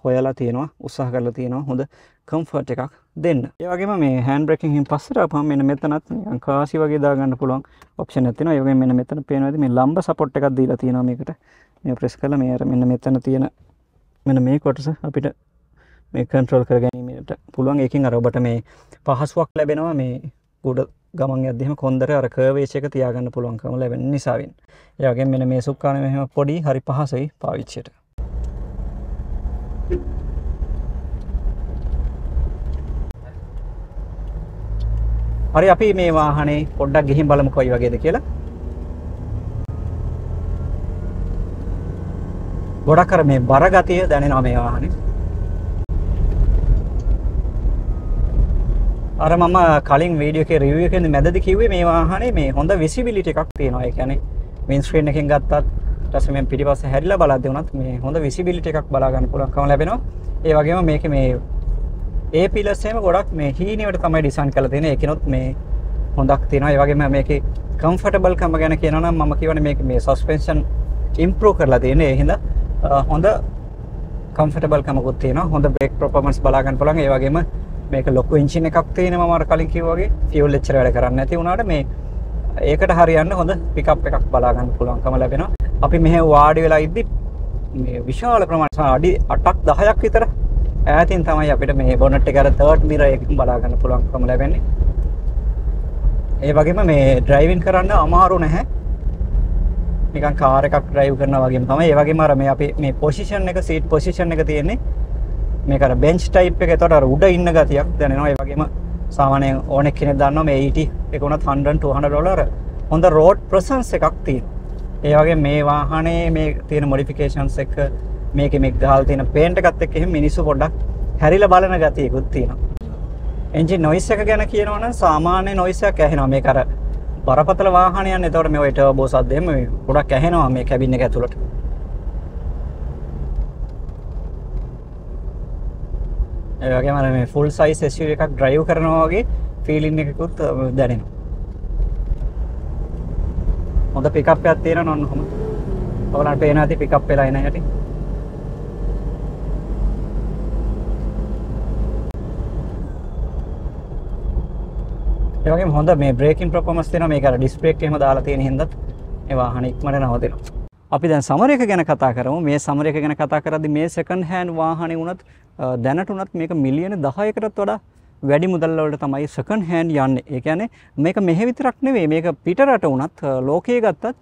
හොයලා තියෙනවා උත්සාහ කරලා තියෙනවා හොඳ කම්ෆර්ට් එකක් දෙන්න. ඒ වගේම මේ හෑන්ඩ් බ්‍රේකින් හින් පස්සට අපහම මෙන්න මෙතනත් නිකන් කාසි වගේ දාගන්න පුළුවන් ඔප්ෂන් එකක් තියෙනවා. ඒ වගේම මෙන්න මෙතන පේනවාද මේ ලම්බ සපෝට් එකක් දීලා තියෙනවා මේකට. මේ ප්‍රෙස් කරලා මේ අර මෙන්න මෙතන තියෙන මෙන්න මේ කොටස අපිට මේ කන්ට්‍රෝල් කරගැනීමට පුළුවන්. ඒකෙන් අර ඔබට මේ පහසුවක් ලැබෙනවා මේ උඩ ගමන් යද්දිම කොන්දර අර කර්වේජ් එක තියාගන්න පුළුවන්කම ලැබෙන නිසාවෙන්. ඒ වගේම මෙන්න මේ සුක්කාන මෙහෙම පොඩි හරි පහසුයි පාවිච්චියට. හරි අපි මේ වාහනේ පොඩ්ඩක් ගිහින් බලමු කොයි වගේද කියලා. ගොඩක් අර මේ බර ගතිය දැනෙනවා මේ වාහනේ. අර මම කලින් වීඩියෝ එකේ රිවිව් එකේ මැදදී කිව්වේ මේ වාහනේ මේ හොඳ විසිබිලිටි එකක් තියෙනවා. ඒ කියන්නේ වින් ස්ක්‍රීන් එකෙන් ගත්තත් ඊට පස්සේ මම පිටිපස්සේ හැරිලා බලද්දී උනත් මේ හොඳ විසිබිලිටි එකක් බලා ගන්න පුළුවන්කම ලැබෙනවා. ඒ වගේම මේකේ මේ ඒ පිලස් එහෙම ගොඩක් මේ හීනියට තමයි ඩිසයින් කරලා තියෙන්නේ. ඒකිනොත් මේ හොඳක් තියෙනවා. ඒ වගේම මේකේ කම්ෆර්ටබල් කම ගැන කියනවා නම් මම කියවනේ මේක මේ සස්පෙන්ෂන් ඉම්ප්‍රූව් කරලා තියෙන්නේ. ඒ හින්දා හොඳ කම්ෆර්ටබල් කමකුත් තියෙනවා. හොඳ බ්‍රේක් පර්ෆෝමන්ස් බලා ගන්න පුළුවන්. ඒ වගේම මේක ලොකු එන්ජින් එකක් තියෙනවා මම අර කලින් කිව්වා වගේ. ෆියුල් එච්චර වැඩ කරන්නේ නැති වුණාට මේ ඒකට හරියන්න හොඳ පිකප් එකක් බලා ගන්න පුළුවන්කම ලැබෙනවා. අපි මෙහෙ වාඩි වෙලා ඉද්දි මේ විශාල ප්‍රමාණයක් අඩි 8ක් 10ක් විතර ඈතින් තමයි අපිට මේ බොනට් එක අර තර්ඩ් මිරර් එකකින් බලා ගන්න පුළුවන්කම ලැබෙන්නේ. ඒ වගේම මේ ඩ්‍රයිවිං කරන්න අමාරු නැහැ. නිකන් කාර් එකක් ඩ්‍රයිව් කරනවා වගේම තමයි. ඒ වගේම අර මේ අපි මේ පොසිෂන් එක සීට් පොසිෂන් එක තියෙන්නේ. මේක අර බෙන්ච් ටයිප් එක. එතකොට අර උඩ ඉන්න ගතියක් දැනෙනවා. ඒ වගේම සාමාන්‍යයෙන් ඕනෙක් කෙනෙක් දන්නවා මේ 80 එක උනත් 100 200 ඩොලර් හොඳ රෝඩ් ප්‍රසන්ස් එකක් තියෙනවා. ඒ වගේ මේ වාහනේ මේ තියෙන මොඩිෆිකේෂන්ස් එක මේකේ මේ ගහලා තියෙන පේන්ට් එකත් එක්ක එහෙම මිනිස්සු පොඩ්ඩක් හැරිලා බලන ගතියකුත් තියෙනවා. එන්ජින් නොයිස් එක ගැන කියනවනම් සාමාන්‍ය නොයිස් එකක් ඇහෙනවා. මේක අර බරපතල වාහනයන් එතකොට මේ ඔය ටර්බෝ සද්ද එහෙම ගොඩක් ඇහෙනවා මේ කැබින් එක ඇතුළට. ඒ වගේම අර මේ ෆුල් සයිස් SUV එකක් ඩ්‍රයිව් කරනවා වගේ ෆීලිං එකකුත් දැනෙනවා. හොඳ පිකප් එකක් තියෙනවා නෝන කොහොම ඔයාලට පේන ඇති පිකප් වෙලා එන හැටි. ඒ වගේම හොඳ මේ බ්‍රේකින් පර්ෆෝමන්ස් තියෙනවා මේක අර ඩිස්ක් බ්‍රේක් එහෙම දාලා තියෙන හින්දාත් ඒ වාහන ඉක්මනට නවතිනවා අපි දැන් සමර එක ගැන කතා කරමු මේ සමර එක ගැන කතා කරද්දි මේ සෙකන්ඩ් හෑන්ඩ් වාහනේ වුණත් දැනට උනත් මේක මිලියන 10කටත් වඩා වැඩි මුදල් වලට තමයි සෙකන්ඩ් හෑන්ඩ් යන්නේ. ඒ කියන්නේ මේක මෙහෙ විතරක් නෙවෙයි මේක පිටරට උනත් ලෝකයේ ගත්තත්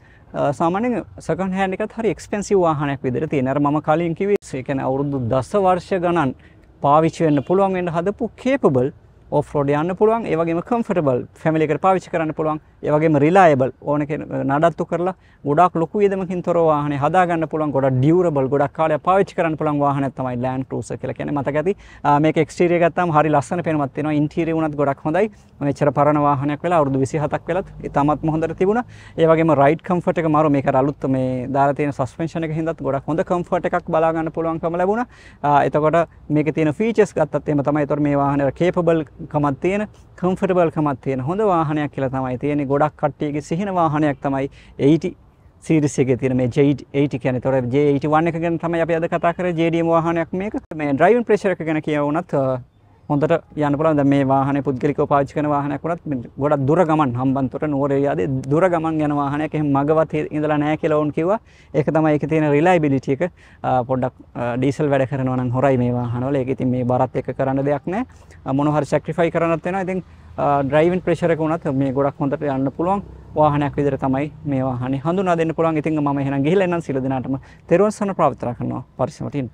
සාමාන්‍යයෙන් සෙකන්ඩ් හෑන්ඩ් එකත් හරි එක්ස්පෙන්සිව් වාහනයක් විදිහට තියෙන. අර මම කලින් කිව්වේ ඒ කියන්නේ අවුරුදු 10 වර්ෂ ගණන් පාවිච්චි වෙන්න පුළුවන් වෙන්න හදපු capable ඔෆ් රෝඩ් යන්න පුළුවන් ඒ වගේම කම්ෆර්ටබල් ෆැමිලි එකට පාවිච්චි කරන්න පුළුවන් ඒ වගේම රිලයබල් ඕන නඩත්තු කරලා ගොඩක් ලොකු වියදමකින් තොර වාහනේ හදා ගන්න පුළුවන් ගොඩක් ඩියුරබල් ගොඩක් කාලයක් පාවිච්චි කරන්න පුළුවන් වාහනයක් තමයි ලෑන්ඩ් ක්‍රූසර් කියලා කියන්නේ. මතක ඇති? මේක එක්ස්ටීරියර් ගත්තාම හරි ලස්සන පේනමක් තියෙනවා. ඉන්ටීරියර් උනත් ගොඩක් හොඳයි. මෙච්චර පරණ වාහනයක් වෙලා අවුරුදු 27ක් වෙලත් ඉතාමත්ම හොඳට තිබුණා. ඒ වගේම රයිඩ් කම්ෆර්ට් එක මාරු මේක අලුත් මේ දාලා තියෙන සස්පෙන්ෂන් එක හින්දාත් ගොඩක් හොඳ කම්ෆර්ට් එකක් බලා ගන්න පුළුවන්කම ලැබුණා. එතකොට මේකේ තියෙන ෆීචර්ස් ගත්තත් එහෙම තමයි. ඒතකොට මේ වාහනේ කේපබල් කමක් තියෙන කම්ෆර්ටබල් කමක් තියෙන හොඳ වාහනයක් කියලා තමයි තියෙන්නේ ගොඩක් කට්ටියගේ සිහින වාහනයක් තමයි 80 සීරිස් එකේ තියෙන මේ J80 කියන්නේ. ඒතොර J81 එක ගැන තමයි අපි අද කතා කරේ JDM වාහනයක් මේක. මේ ඩ්‍රයිවිං ප්‍රෙෂර් එක ගැන කියවුණත් හොඳට යන්න පුළුවන්. දැන් මේ වාහනේ පුද්ගලිකව පාවිච්චි කරන වාහනයක් වුණත් ගොඩක් දුර ගමන් හම්බන්තොට නුවර ඒරියාවේ දුර ගමන් යන වාහනයක් එහෙම මගවත් ඉඳලා නැහැ කියලා වුන් කිව්වා. ඒක තමයි ඒකේ තියෙන රිලයබිලිටි එක. පොඩ්ඩක් ඩීසල් වැඩ කරනවා නම් හොරයි මේ වාහනවල. ඒක ඉතින් මේ බරත් එක්ක කරන්න දෙයක් නැහැ. මොන හරි සැක්‍රිෆයි කරන්නත් වෙනවා. ඉතින් ඩ්‍රයිවින් ප්‍රෙෂර් එක වුණත් මේ ගොඩක් හොඳට යන්න පුළුවන් වාහනයක් විදිහට තමයි මේ වාහනේ හඳුනා දෙන්න පුළුවන්. ඉතින් මම එහෙනම් ගිහිල්ලා එන්නම් සියලු දෙනාටම තෙරුවන් සරණ ප්‍රාර්ථනා කරනවා පරිස්සමට ඉන්න.